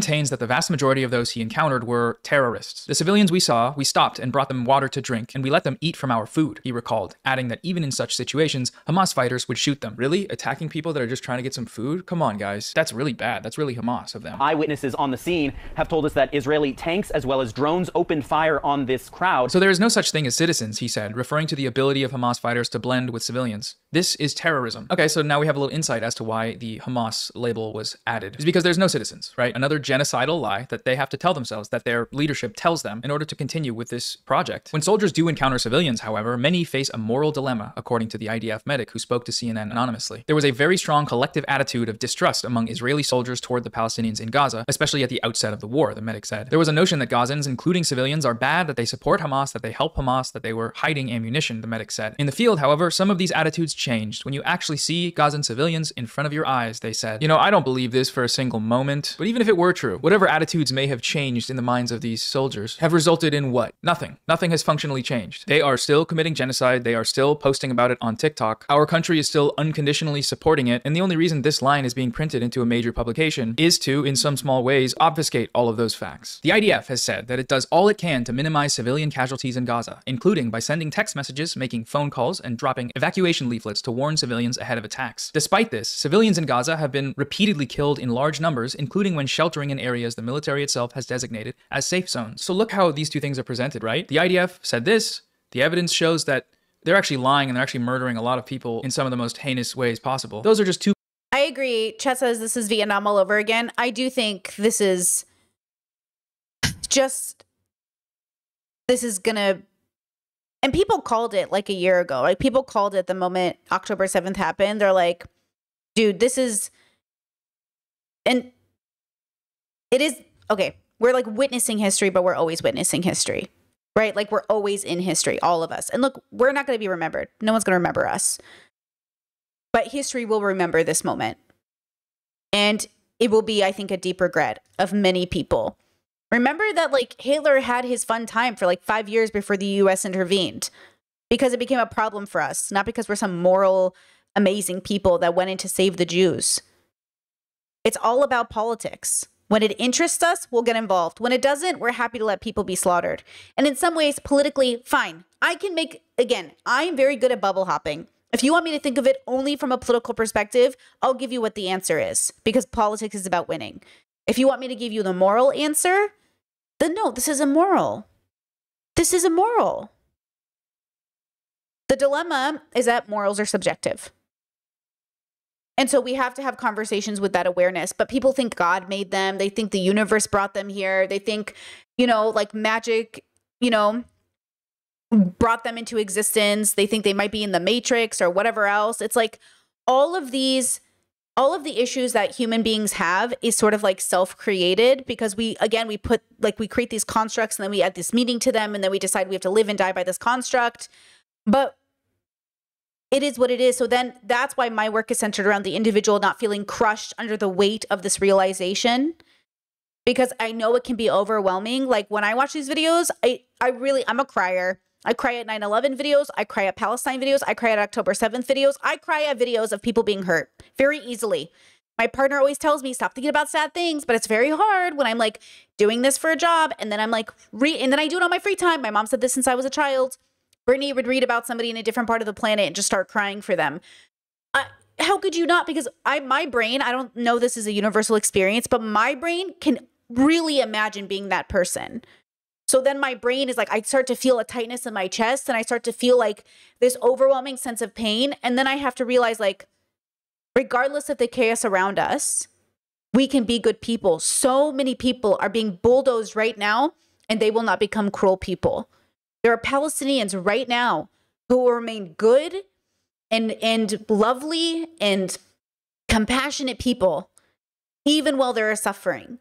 Maintains that the vast majority of those he encountered were terrorists. The civilians we saw, we stopped and brought them water to drink, and we let them eat from our food, he recalled, adding that even in such situations, Hamas fighters would shoot them. Really? Attacking people that are just trying to get some food? Come on, guys. That's really bad. That's really Hamas of them.
Eyewitnesses on the scene have told us that Israeli tanks as well as drones opened fire on this crowd.
So there is no such thing as citizens, he said, referring to the ability of Hamas fighters to blend with civilians. This is terrorism. Okay, so now we have a little insight as to why the Hamas label was added. It's because there's no citizens, right? Another genocidal lie that they have to tell themselves, that their leadership tells them in order to continue with this project. When soldiers do encounter civilians, however, many face a moral dilemma, according to the IDF medic who spoke to CNN anonymously. There was a very strong collective attitude of distrust among Israeli soldiers toward the Palestinians in Gaza, especially at the outset of the war, the medic said. There was a notion that Gazans, including civilians, are bad, that they support Hamas, that they help Hamas, that they were hiding ammunition, the medic said. In the field, however, some of these attitudes changed. When you actually see Gazan civilians in front of your eyes, they said, You know, I don't believe this for a single moment, but even if it were true, whatever attitudes may have changed in the minds of these soldiers have resulted in what? Nothing. Nothing has functionally changed. They are still committing genocide, they are still posting about it on TikTok. Our country is still unconditionally supporting it, and the only reason this line is being printed into a major publication is to, in some small ways, obfuscate all of those facts. The IDF has said that it does all it can to minimize civilian casualties in Gaza, including by sending text messages, making phone calls, and dropping evacuation leaflets to warn civilians ahead of attacks. Despite this, civilians in Gaza have been repeatedly killed in large numbers, including when sheltering in areas the military itself has designated as safe zones. So look how these two things are presented, right? The IDF said this, the evidence shows that they're actually lying and they're actually murdering a lot of people in some of the most heinous ways possible. Those are just two
I agree. Chet says this is Vietnam all over again. I do think this is just this is gonna and people called it like a year ago. Like people called it the moment October 7th happened. They're like, dude, this is and it is okay. We're like witnessing history, but we're always witnessing history. Right? Like we're always in history, all of us. And look, we're not gonna be remembered. No one's gonna remember us. But history will remember this moment. And it will be, I think, a deep regret of many people. Remember that like Hitler had his fun time for like five years before the US intervened because it became a problem for us, not because we're some moral, amazing people that went in to save the Jews. It's all about politics. When it interests us, we'll get involved. When it doesn't, we're happy to let people be slaughtered. And in some ways, politically, fine. I can make, again, I'm very good at bubble hopping. If you want me to think of it only from a political perspective, I'll give you what the answer is because politics is about winning. If you want me to give you the moral answer, then no, this is immoral. This is immoral. The dilemma is that morals are subjective. And so we have to have conversations with that awareness. But people think God made them. They think the universe brought them here. They think, you know, like magic, you know, brought them into existence. They think they might be in the matrix or whatever else. It's like all of these all of the issues that human beings have is sort of like self-created because we again we put like we create these constructs and then we add this meaning to them and then we decide we have to live and die by this construct. But it is what it is. So then that's why my work is centered around the individual not feeling crushed under the weight of this realization because I know it can be overwhelming. Like when I watch these videos, I I really I'm a crier. I cry at 9/11 videos, I cry at Palestine videos, I cry at October 7th videos. I cry at videos of people being hurt very easily. My partner always tells me stop thinking about sad things, but it's very hard when I'm like doing this for a job and then I'm like re and then I do it on my free time. My mom said this since I was a child. Brittany would read about somebody in a different part of the planet and just start crying for them. How could you not? Because I, my brain, I don't know this is a universal experience, but my brain can really imagine being that person. So then my brain is like, I start to feel a tightness in my chest and I start to feel like this overwhelming sense of pain. And then I have to realize, like, regardless of the chaos around us, we can be good people. So many people are being bulldozed right now and they will not become cruel people. There are Palestinians right now who will remain good and and lovely and compassionate people even while they're suffering.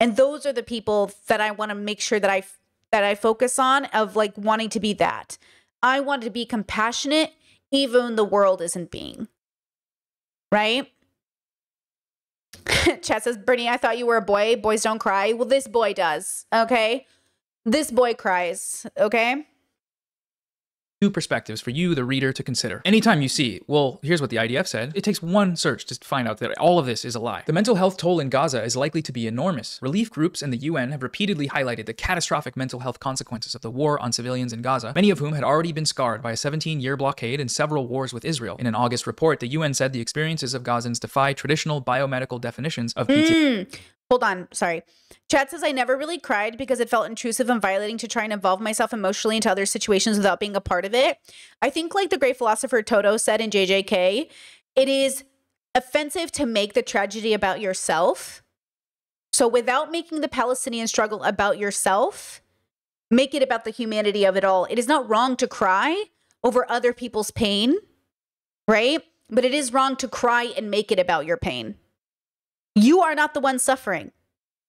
And those are the people that I want to make sure that I that I focus on of like wanting to be that. I want to be compassionate even the world isn't being. Right? (laughs) Chat says, Brittany, I thought you were a boy. Boys don't cry. Well, this boy does. Okay. This boy cries, okay?
two perspectives for you, the reader, to consider. Anytime you see, well, here's what the IDF said, it takes one search to find out that all of this is a lie. The mental health toll in Gaza is likely to be enormous. Relief groups and the UN have repeatedly highlighted the catastrophic mental health consequences of the war on civilians in Gaza, many of whom had already been scarred by a 17 year blockade and several wars with Israel. In an August report, the UN said the experiences of Gazans defy traditional biomedical definitions of PTSD.
Mm. Hold on, sorry. Chad says I never really cried because it felt intrusive and violating to try and involve myself emotionally into other situations without being a part of it. I think, like the great philosopher Toto said in JJK, it is offensive to make the tragedy about yourself. So, without making the Palestinian struggle about yourself, make it about the humanity of it all. It is not wrong to cry over other people's pain, right? But it is wrong to cry and make it about your pain. You are not the one suffering.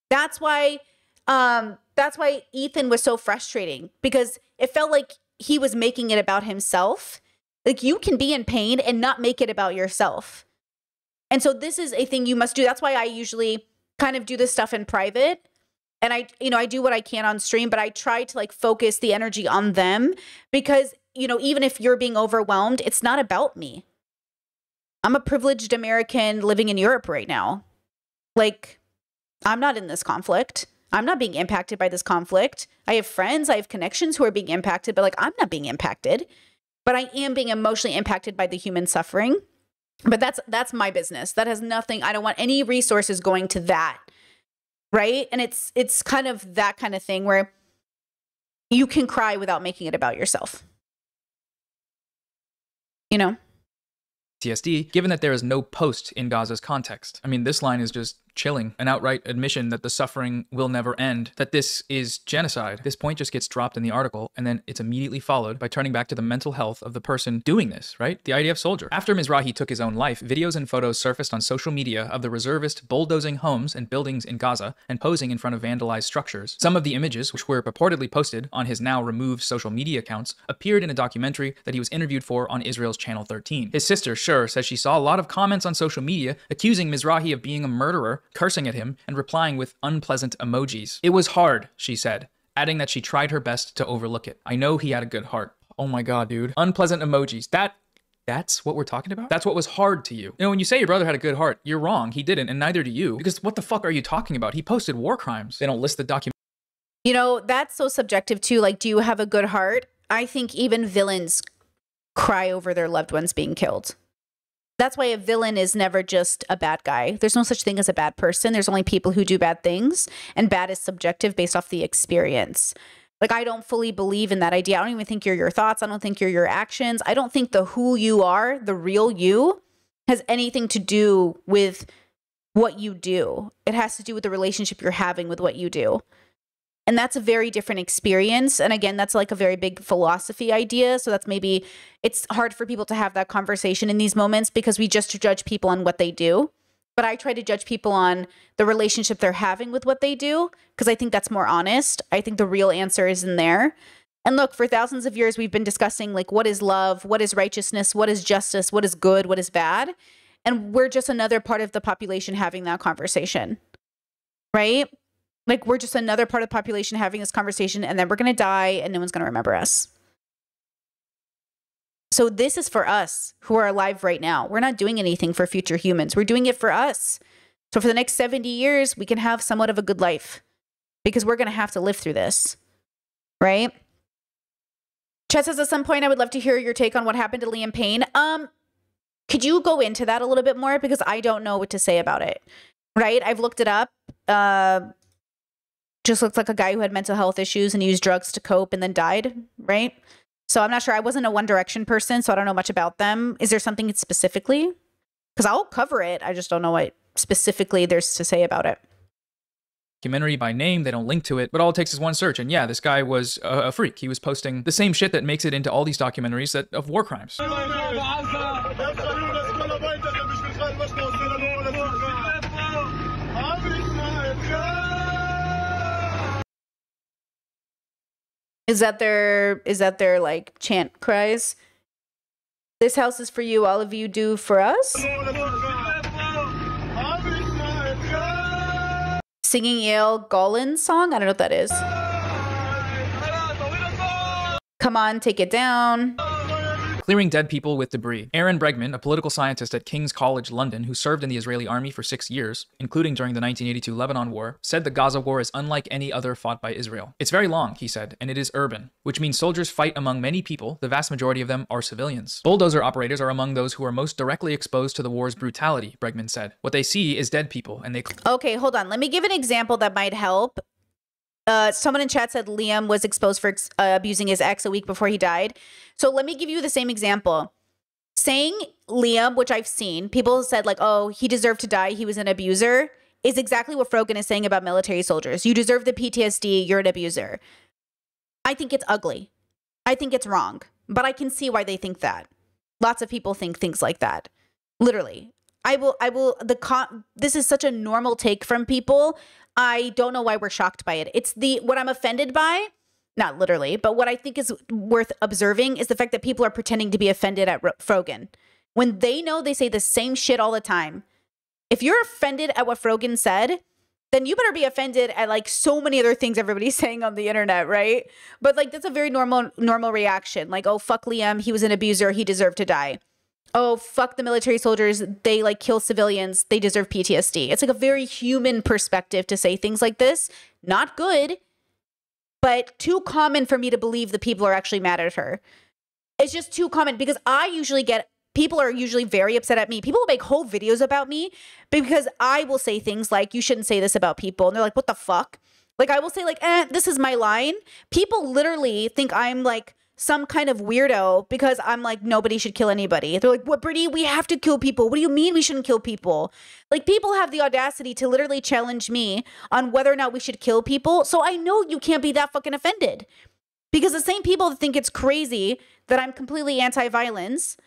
That's why um that's why Ethan was so frustrating because it felt like he was making it about himself. Like you can be in pain and not make it about yourself. And so this is a thing you must do. That's why I usually kind of do this stuff in private. And I, you know, I do what I can on stream, but I try to like focus the energy on them because, you know, even if you're being overwhelmed, it's not about me. I'm a privileged American living in Europe right now. Like, I'm not in this conflict. I'm not being impacted by this conflict. I have friends, I have connections who are being impacted, but like, I'm not being impacted. But I am being emotionally impacted by the human suffering. But that's that's my business. That has nothing. I don't want any resources going to that. Right? And it's it's kind of that kind of thing where you can cry without making it about yourself. You know?
TSD, given that there is no post in Gaza's context. I mean, this line is just chilling, an outright admission that the suffering will never end, that this is genocide. This point just gets dropped in the article, and then it's immediately followed by turning back to the mental health of the person doing this, right? The IDF soldier. After Mizrahi took his own life, videos and photos surfaced on social media of the reservist bulldozing homes and buildings in Gaza and posing in front of vandalized structures. Some of the images, which were purportedly posted on his now removed social media accounts, appeared in a documentary that he was interviewed for on Israel's Channel 13. His sister, Shur, says she saw a lot of comments on social media accusing Mizrahi of being a murderer, cursing at him, and replying with unpleasant emojis. It was hard, she said, adding that she tried her best to overlook it. I know he had a good heart. Oh my god, dude. Unpleasant emojis. That that's what we're talking about? That's what was hard to you. You know, when you say your brother had a good heart, you're wrong. He didn't, and neither do you. Because what the fuck are you talking about? He posted war crimes. They don't list the document.
You know, that's so subjective too. Like, do you have a good heart? I think even villains cry over their loved ones being killed. That's why a villain is never just a bad guy. There's no such thing as a bad person. There's only people who do bad things, and bad is subjective based off the experience. Like, I don't fully believe in that idea. I don't even think you're your thoughts. I don't think you're your actions. I don't think the who you are, the real you, has anything to do with what you do. It has to do with the relationship you're having with what you do. And that's a very different experience. And again, that's like a very big philosophy idea. So that's maybe it's hard for people to have that conversation in these moments because we just judge people on what they do but I try to judge people on the relationship they're having with what they do because I think that's more honest. I think the real answer is in there. And look, for thousands of years, we've been discussing like what is love, what is righteousness, what is justice, what is good, what is bad. And we're just another part of the population having that conversation, right? Like we're just another part of the population having this conversation, and then we're going to die and no one's going to remember us. So this is for us who are alive right now. We're not doing anything for future humans. We're doing it for us. So for the next 70 years, we can have somewhat of a good life because we're going to have to live through this. Right? Chet says at some point I would love to hear your take on what happened to Liam Payne. Um could you go into that a little bit more because I don't know what to say about it. Right? I've looked it up. Uh just looks like a guy who had mental health issues and used drugs to cope and then died, right? So I'm not sure. I wasn't a One Direction person, so I don't know much about them. Is there something specifically? Because I'll cover it. I just don't know what specifically there's to say about it.
Documentary by name, they don't link to it, but all it takes is one search. And yeah, this guy was a, freak. He was posting the same shit that makes it into all these documentaries that, of war crimes.
Is that their is that their like chant cries? This house is for you, all of you do for us? Singing Eyal Golan song? I don't know what that is. Come on, take it down
clearing dead people with debris. Ahron Bregman, a political scientist at King's College London who served in the Israeli army for six years, including during the 1982 Lebanon War, said the Gaza war is unlike any other fought by Israel. It's very long, he said, and it is urban, which means soldiers fight among many people, the vast majority of them are civilians. Bulldozer operators are among those who are most directly exposed to the war's brutality, Bregman said. What they see is dead people, and they.
Okay, hold on. Let me give an example that might help. Uh, someone in chat said Liam was exposed for ex- uh, abusing his ex a week before he died. So let me give you the same example. Saying Liam, which I've seen, people said like, "Oh, he deserved to die. He was an abuser." Is exactly what Frogan is saying about military soldiers. You deserve the PTSD. You're an abuser. I think it's ugly. I think it's wrong. But I can see why they think that. Lots of people think things like that. Literally. I will I will the con this is such a normal take from people. I don't know why we're shocked by it. It's the what I'm offended by, not literally, but what I think is worth observing is the fact that people are pretending to be offended at Frogan when they know they say the same shit all the time. If you're offended at what Frogan said, then you better be offended at like so many other things everybody's (laughs) saying on the internet, right? But like that's a very normal normal reaction. Like, oh fuck Liam, he was an abuser, he deserved to die oh fuck the military soldiers. They like kill civilians. They deserve ptsd it's like a very human perspective to say things like this. Not good but too common for me to believe the people are actually mad at her. It's just too common because i usually get people are usually very upset at me. People will make whole videos about me because i will say things like you shouldn't say this about people. And they're like what the fuck? Like i will say like eh, this is my line. People literally think i'm like some kind of weirdo because I'm like, nobody should kill anybody. They're like, what, Brittany? We have to kill people. What do you mean we shouldn't kill people? Like, people have the audacity to literally challenge me on whether or not we should kill people. So I know you can't be that fucking offended. Because the same people that think it's crazy that I'm completely anti violence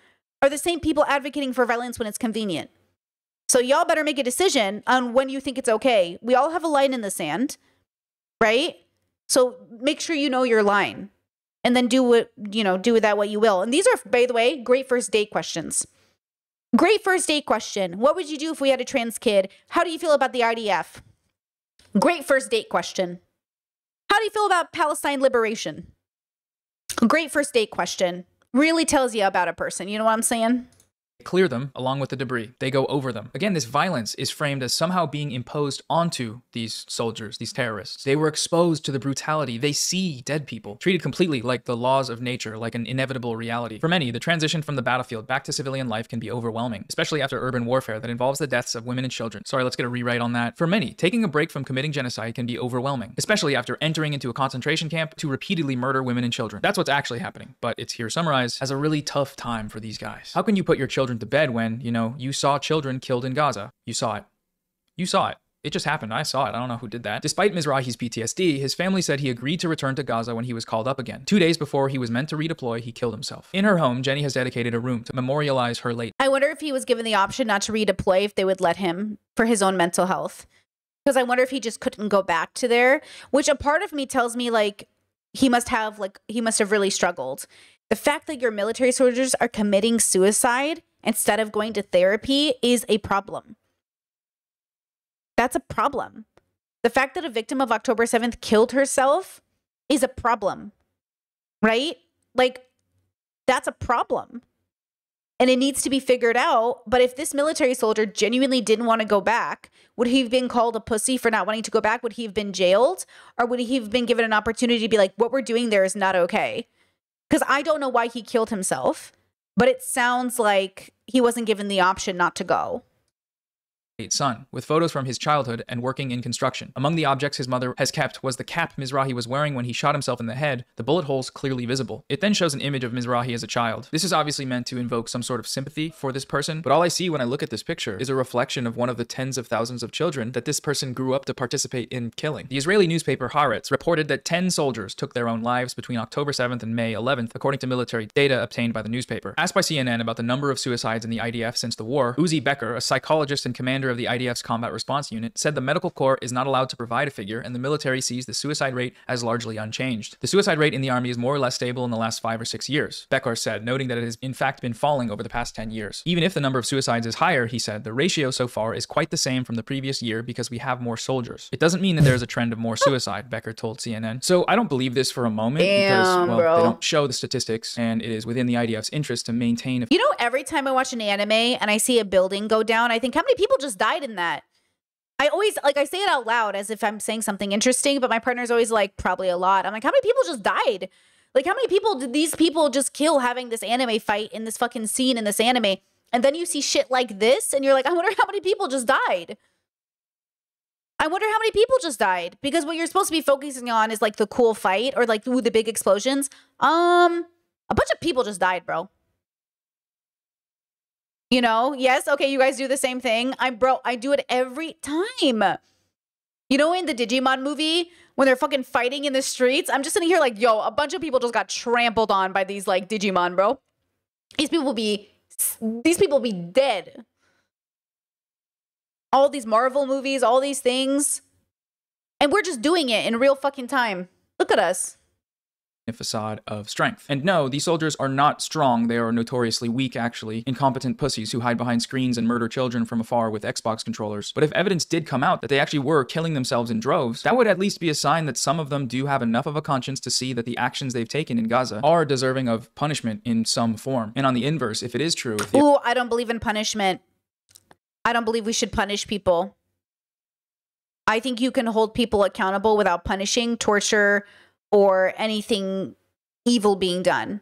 are the same people advocating for violence when it's convenient. So y'all better make a decision on when you think it's okay. We all have a line in the sand, right? So make sure you know your line and then do what, you know, do with that what you will. And these are, by the way, great first date questions. Great first date question. What would you do if we had a trans kid? How do you feel about the IDF? Great first date question. How do you feel about Palestine liberation? Great first date question. Really tells you about a person. You know what I'm saying?
Clear them along with the debris. They go over them. Again, this violence is framed as somehow being imposed onto these soldiers, these terrorists. They were exposed to the brutality. They see dead people, treated completely like the laws of nature, like an inevitable reality. For many, the transition from the battlefield back to civilian life can be overwhelming, especially after urban warfare that involves the deaths of women and children. Sorry, let's get a rewrite on that. For many, taking a break from committing genocide can be overwhelming, especially after entering into a concentration camp to repeatedly murder women and children. That's what's actually happening, but it's here summarized as a really tough time for these guys. How can you put your children children to bed when, you know, you saw children killed in Gaza. You saw it. You saw it. It just happened. I saw it. I don't know who did that. Despite Mizrahi's PTSD, his family said he agreed to return to Gaza when he was called up again. Two days before he was meant to redeploy, he killed himself. In her home, Jenny has dedicated a room to memorialize her late.
I wonder if he was given the option not to redeploy if they would let him for his own mental health. Because I wonder if he just couldn't go back to there, which a part of me tells me like he must have like he must have really struggled. The fact that your military soldiers are committing suicide instead of going to therapy is a problem. That's a problem. The fact that a victim of October 7th killed herself is a problem, right? Like, that's a problem. And it needs to be figured out. But if this military soldier genuinely didn't want to go back, would he have been called a pussy for not wanting to go back? Would he have been jailed? Or would he have been given an opportunity to be like, what we're doing there is not okay? Because I don't know why he killed himself but it sounds like he wasn't given the option not to go
son, with photos from his childhood and working in construction. Among the objects his mother has kept was the cap Mizrahi was wearing when he shot himself in the head, the bullet holes clearly visible. It then shows an image of Mizrahi as a child. This is obviously meant to invoke some sort of sympathy for this person, but all I see when I look at this picture is a reflection of one of the tens of thousands of children that this person grew up to participate in killing. The Israeli newspaper Haaretz reported that 10 soldiers took their own lives between October 7th and May 11th, according to military data obtained by the newspaper. Asked by CNN about the number of suicides in the IDF since the war, Uzi Bechor, a psychologist and commander of the IDF's combat response unit, said the medical corps is not allowed to provide a figure and the military sees the suicide rate as largely unchanged. The suicide rate in the army is more or less stable in the last five or six years, Bechor said, noting that it has in fact been falling over the past 10 years. Even if the number of suicides is higher, he said, the ratio so far is quite the same from the previous year because we have more soldiers. It doesn't mean that there's a trend of more (laughs) suicide, Bechor told CNN. So I don't believe this for a moment
Damn,
because, well,
bro.
they don't show the statistics and it is within the IDF's interest to maintain a
you know every time i watch an anime and i see a building go down i think how many people just died in that I always like I say it out loud as if I'm saying something interesting, but my partner's always like probably a lot. I'm like, how many people just died? Like how many people did these people just kill having this anime fight in this fucking scene in this anime? And then you see shit like this and you're like, I wonder (laughs) how many people just died. I wonder how many people just died because what you're supposed to be focusing on is like the cool fight or like ooh, the big explosions. Um a bunch of people just died, bro. You know, yes, okay, you guys do the same thing. I bro, I do it every time. You know, in the Digimon movie, when they're fucking fighting in the streets, I'm just sitting here like, yo, a bunch of people just got trampled on by these like Digimon, bro. These people be these people be dead. All these Marvel movies, all these things. And we're just doing it in real fucking time. Look at us
facade of strength. And no, these soldiers are not strong. They are notoriously weak, actually, incompetent pussies who hide behind screens and murder children from afar with Xbox controllers. But if evidence did come out that they actually were killing themselves in droves, that would at least be a sign that some of them do have enough of a conscience to see that the actions they've taken in Gaza are deserving of punishment in some form. And on the inverse, if it is true.
The- Ooh, I don't believe in punishment. I don't believe we should punish people. I think you can hold people accountable without punishing, torture, or anything evil being done.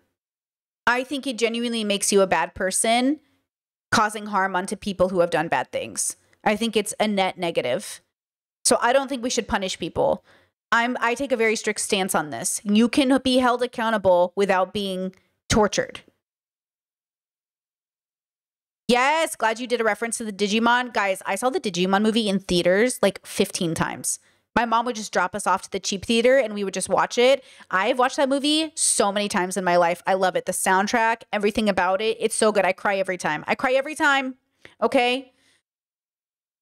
I think it genuinely makes you a bad person, causing harm onto people who have done bad things. I think it's a net negative. So I don't think we should punish people. I'm I take a very strict stance on this. You can be held accountable without being tortured. Yes, glad you did a reference to the Digimon. Guys, I saw the Digimon movie in theaters like 15 times. My mom would just drop us off to the cheap theater and we would just watch it. I've watched that movie so many times in my life. I love it. The soundtrack, everything about it. It's so good. I cry every time. I cry every time. Okay.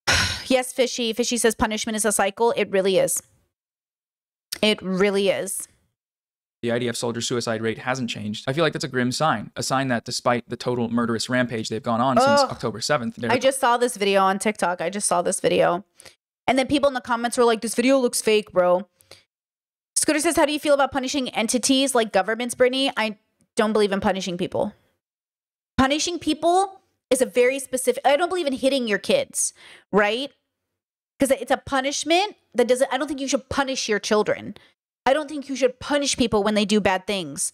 (sighs) yes, Fishy. Fishy says punishment is a cycle. It really is. It really is.
The IDF soldier suicide rate hasn't changed. I feel like that's a grim sign, a sign that despite the total murderous rampage they've gone on since October 7th,
I just saw this video on TikTok. I just saw this video. And then people in the comments were like, this video looks fake, bro. Scooter says, How do you feel about punishing entities like governments, Brittany? I don't believe in punishing people. Punishing people is a very specific, I don't believe in hitting your kids, right? Because it's a punishment that doesn't, I don't think you should punish your children. I don't think you should punish people when they do bad things.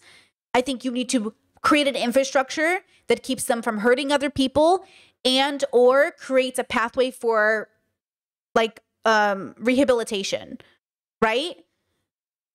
I think you need to create an infrastructure that keeps them from hurting other people and or creates a pathway for like um rehabilitation, right?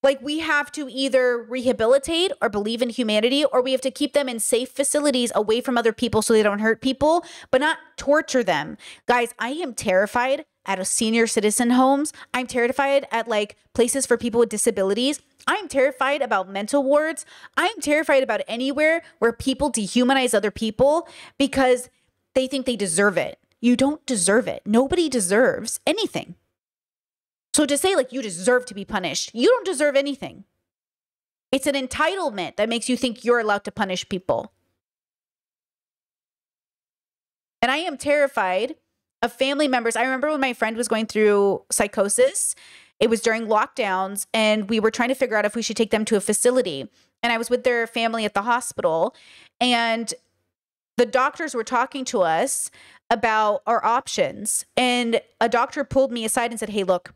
Like we have to either rehabilitate or believe in humanity or we have to keep them in safe facilities away from other people so they don't hurt people, but not torture them. Guys, I am terrified at a senior citizen homes. I'm terrified at like places for people with disabilities. I'm terrified about mental wards. I'm terrified about anywhere where people dehumanize other people because they think they deserve it. You don't deserve it. Nobody deserves anything. So to say like you deserve to be punished, you don't deserve anything. It's an entitlement that makes you think you're allowed to punish people. And I am terrified of family members. I remember when my friend was going through psychosis, it was during lockdowns, and we were trying to figure out if we should take them to a facility. And I was with their family at the hospital, and the doctors were talking to us about our options. And a doctor pulled me aside and said, Hey, look,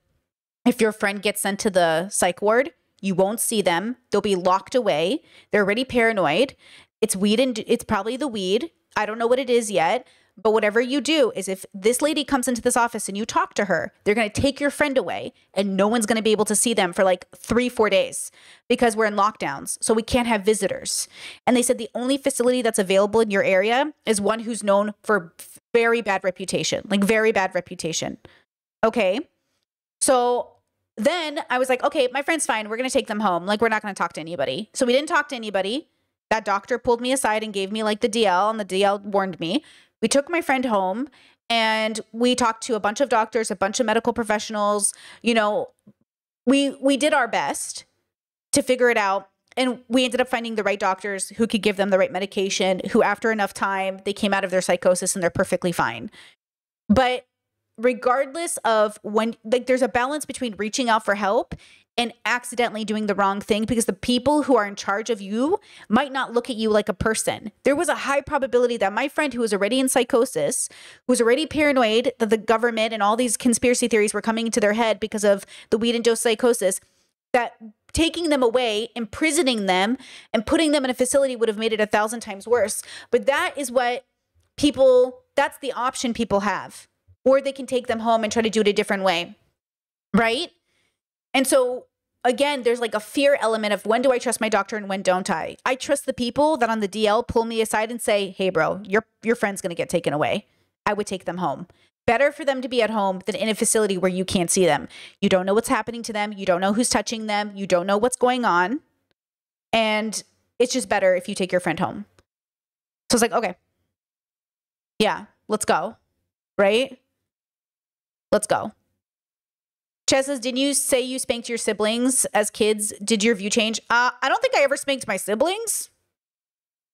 if your friend gets sent to the psych ward, you won't see them. They'll be locked away. They're already paranoid. It's weed and it's probably the weed. I don't know what it is yet. But whatever you do is if this lady comes into this office and you talk to her, they're going to take your friend away and no one's going to be able to see them for like three, four days because we're in lockdowns. So we can't have visitors. And they said the only facility that's available in your area is one who's known for very bad reputation, like very bad reputation. Okay. So then I was like, okay, my friend's fine. We're going to take them home. Like, we're not going to talk to anybody. So we didn't talk to anybody. That doctor pulled me aside and gave me like the DL, and the DL warned me. We took my friend home and we talked to a bunch of doctors, a bunch of medical professionals. You know, we we did our best to figure it out and we ended up finding the right doctors who could give them the right medication, who after enough time they came out of their psychosis and they're perfectly fine. But regardless of when like there's a balance between reaching out for help and accidentally doing the wrong thing because the people who are in charge of you might not look at you like a person. There was a high probability that my friend who was already in psychosis, who was already paranoid that the government and all these conspiracy theories were coming into their head because of the weed and dose psychosis, that taking them away, imprisoning them, and putting them in a facility would have made it a thousand times worse. But that is what people, that's the option people have. Or they can take them home and try to do it a different way. Right? And so again, there's like a fear element of when do I trust my doctor and when don't I? I trust the people that on the DL pull me aside and say, "Hey, bro, your your friend's gonna get taken away." I would take them home. Better for them to be at home than in a facility where you can't see them. You don't know what's happening to them. You don't know who's touching them. You don't know what's going on. And it's just better if you take your friend home. So it's like, okay, yeah, let's go. Right? Let's go. Chess says, didn't you say you spanked your siblings as kids? Did your view change? Uh, I don't think I ever spanked my siblings.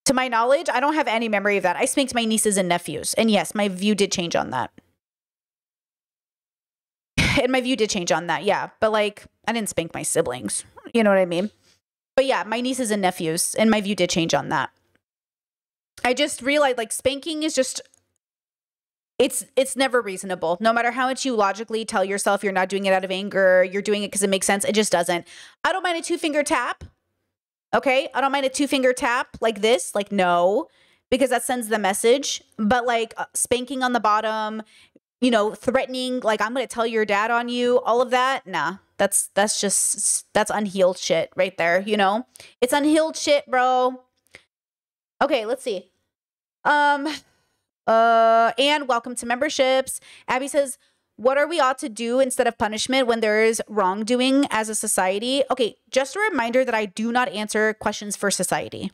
To my knowledge, I don't have any memory of that. I spanked my nieces and nephews. And yes, my view did change on that. (sighs) And my view did change on that, yeah. But like, I didn't spank my siblings. You know what I mean? But yeah, my nieces and nephews, and my view did change on that. I just realized like spanking is just it's it's never reasonable no matter how much you logically tell yourself you're not doing it out of anger you're doing it because it makes sense it just doesn't i don't mind a two finger tap okay i don't mind a two finger tap like this like no because that sends the message but like uh, spanking on the bottom you know, threatening, like, I'm to tell your dad on you, all of that. Nah, that's, that's just, that's unhealed shit right there, you know? It's unhealed shit, bro. Okay, let's see. Um, uh, and welcome to memberships. Abby says, what are we ought to do instead of punishment when there is wrongdoing as a society? Okay, just a reminder that I do not answer questions for society.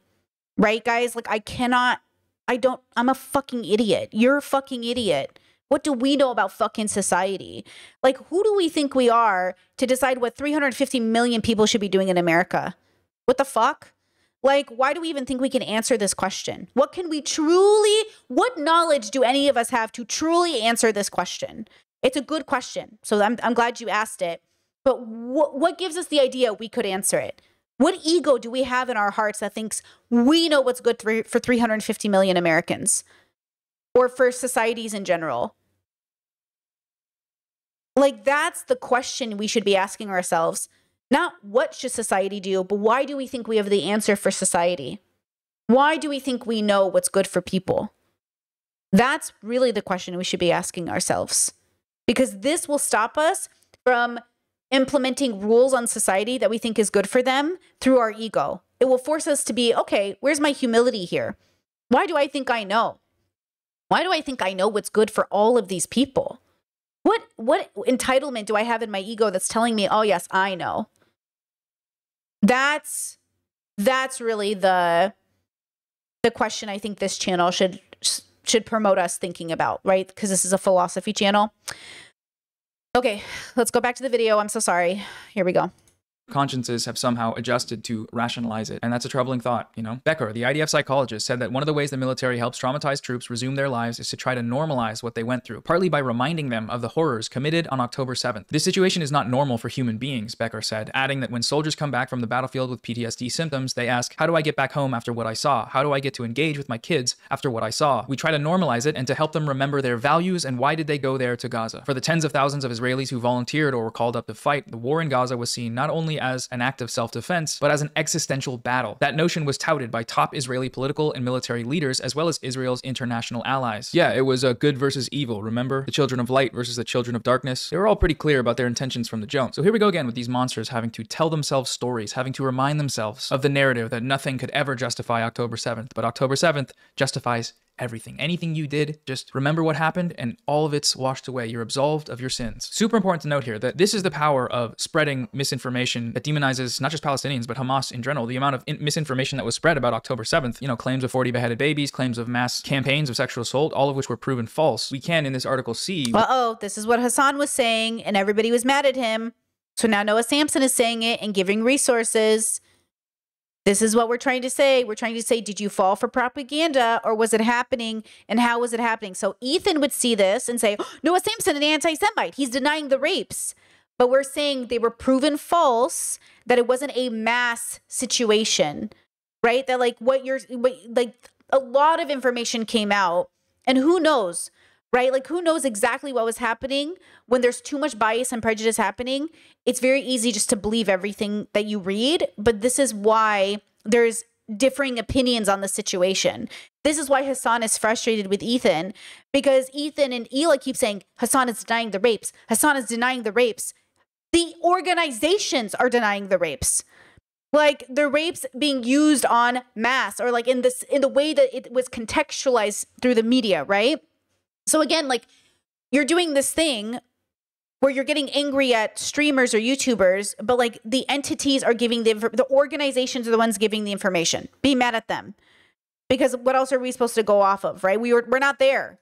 Right, guys? Like, I cannot, I don't, I'm a fucking idiot. You're a fucking idiot. What do we know about fucking society? Like, who do we think we are to decide what 350 million people should be doing in America? What the fuck? Like, why do we even think we can answer this question? What can we truly, what knowledge do any of us have to truly answer this question? It's a good question. So I'm, I'm glad you asked it. But wh- what gives us the idea we could answer it? What ego do we have in our hearts that thinks we know what's good for, for 350 million Americans or for societies in general? Like, that's the question we should be asking ourselves. Not what should society do, but why do we think we have the answer for society? Why do we think we know what's good for people? That's really the question we should be asking ourselves. Because this will stop us from implementing rules on society that we think is good for them through our ego. It will force us to be okay, where's my humility here? Why do I think I know? Why do I think I know what's good for all of these people? What what entitlement do I have in my ego that's telling me, "Oh yes, I know." That's that's really the the question I think this channel should should promote us thinking about, right? Because this is a philosophy channel. Okay, let's go back to the video. I'm so sorry. Here we go
consciences have somehow adjusted to rationalize it. And that's a troubling thought, you know? Bechor, the IDF psychologist, said that one of the ways the military helps traumatized troops resume their lives is to try to normalize what they went through, partly by reminding them of the horrors committed on October 7th. This situation is not normal for human beings, Bechor said, adding that when soldiers come back from the battlefield with PTSD symptoms, they ask, How do I get back home after what I saw? How do I get to engage with my kids after what I saw? We try to normalize it and to help them remember their values and why did they go there to Gaza. For the tens of thousands of Israelis who volunteered or were called up to fight, the war in Gaza was seen not only as an act of self defense, but as an existential battle. That notion was touted by top Israeli political and military leaders, as well as Israel's international allies. Yeah, it was a good versus evil, remember? The children of light versus the children of darkness. They were all pretty clear about their intentions from the jump. So here we go again with these monsters having to tell themselves stories, having to remind themselves of the narrative that nothing could ever justify October 7th. But October 7th justifies everything. Anything you did, just remember what happened and all of it's washed away. You're absolved of your sins. Super important to note here that this is the power of spreading misinformation that demonizes not just Palestinians, but Hamas in general. The amount of misinformation that was spread about October 7th, you know, claims of 40 beheaded babies, claims of mass campaigns of sexual assault, all of which were proven false. We can, in this article, see.
Uh oh, this is what Hasan was saying, and everybody was mad at him. So now Noah Samsen is saying it and giving resources. This is what we're trying to say. We're trying to say, did you fall for propaganda or was it happening and how was it happening? So Ethan would see this and say, (gasps) Noah Samsen, an anti Semite. He's denying the rapes. But we're saying they were proven false, that it wasn't a mass situation, right? That like what you're, what, like a lot of information came out. And who knows? Right? Like, who knows exactly what was happening when there's too much bias and prejudice happening? It's very easy just to believe everything that you read. But this is why there's differing opinions on the situation. This is why Hasan is frustrated with Ethan because Ethan and Hila keep saying Hasan is denying the rapes. Hasan is denying the rapes. The organizations are denying the rapes. Like the rapes being used on mass or like in this in the way that it was contextualized through the media, right? So again, like you're doing this thing where you're getting angry at streamers or YouTubers, but like the entities are giving the the organizations are the ones giving the information. Be mad at them. Because what else are we supposed to go off of, right? We were we're not there.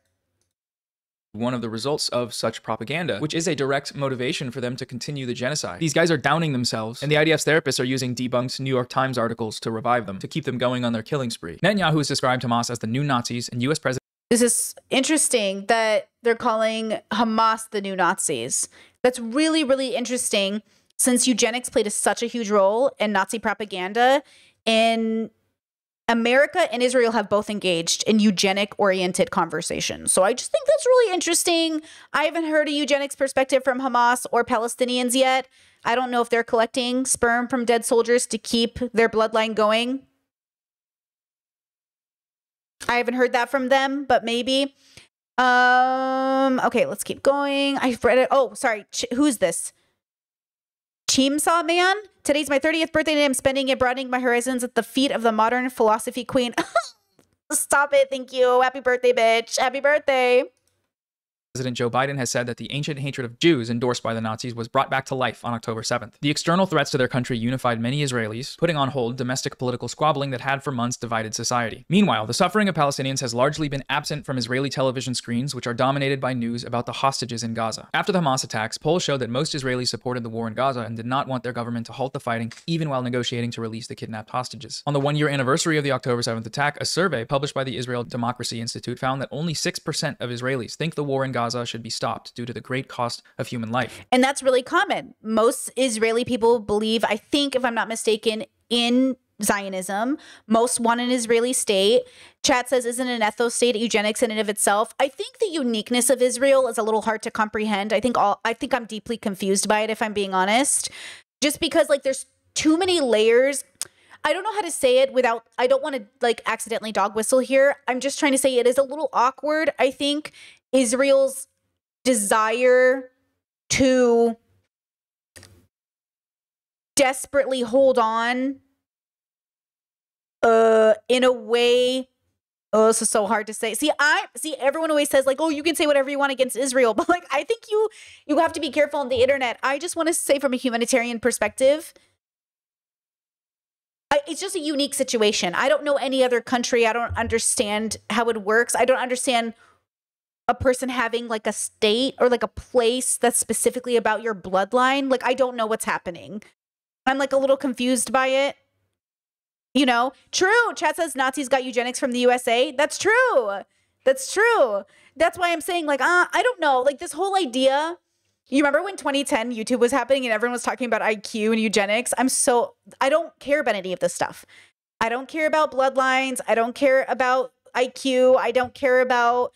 One of the results of such propaganda, which is a direct motivation for them to continue the genocide. These guys are downing themselves, and the IDF's therapists are using debunked New York Times articles to revive them, to keep them going on their killing spree. Netanyahu has described Hamas as the new Nazis, and US President
this is interesting that they're calling Hamas the new Nazis. That's really, really interesting since eugenics played a, such a huge role in Nazi propaganda. And America and Israel have both engaged in eugenic oriented conversations. So I just think that's really interesting. I haven't heard a eugenics perspective from Hamas or Palestinians yet. I don't know if they're collecting sperm from dead soldiers to keep their bloodline going. I haven't heard that from them, but maybe. Um. Okay, let's keep going. I've read it. Oh, sorry. Ch- who's this? Chimsa man. Today's my 30th birthday, and I'm spending it broadening my horizons at the feet of the modern philosophy queen. (laughs) Stop it. Thank you. Happy birthday, bitch. Happy birthday.
President Joe Biden has said that the ancient hatred of Jews endorsed by the Nazis was brought back to life on October 7th. The external threats to their country unified many Israelis, putting on hold domestic political squabbling that had for months divided society. Meanwhile, the suffering of Palestinians has largely been absent from Israeli television screens, which are dominated by news about the hostages in Gaza. After the Hamas attacks, polls showed that most Israelis supported the war in Gaza and did not want their government to halt the fighting, even while negotiating to release the kidnapped hostages. On the one year anniversary of the October 7th attack, a survey published by the Israel Democracy Institute found that only 6% of Israelis think the war in Gaza should be stopped due to the great cost of human life.
And that's really common. Most Israeli people believe, I think, if I'm not mistaken, in Zionism. Most want an Israeli state. Chat says, isn't an ethno state eugenics in and of itself? I think the uniqueness of Israel is a little hard to comprehend. I think all I think I'm deeply confused by it, if I'm being honest. Just because like there's too many layers. I don't know how to say it without I don't want to like accidentally dog whistle here. I'm just trying to say it is a little awkward. I think Israel's desire to desperately hold on uh in a way oh this is so hard to say. See i see everyone always says like oh you can say whatever you want against israel (laughs) but like i think you you have to be careful on the internet. I just want to say from a humanitarian perspective I, it's just a unique situation. I don't know any other country. I don't understand how it works. I don't understand a person having like a state or like a place that's specifically about your bloodline. Like, I don't know what's happening. I'm like a little confused by it. You know, true. Chat says Nazis got eugenics from the USA. That's true. That's true. That's why I'm saying, like, uh, I don't know. Like, this whole idea. You remember when 2010 YouTube was happening and everyone was talking about IQ and eugenics? I'm so, I don't care about any of this stuff. I don't care about bloodlines. I don't care about IQ. I don't care about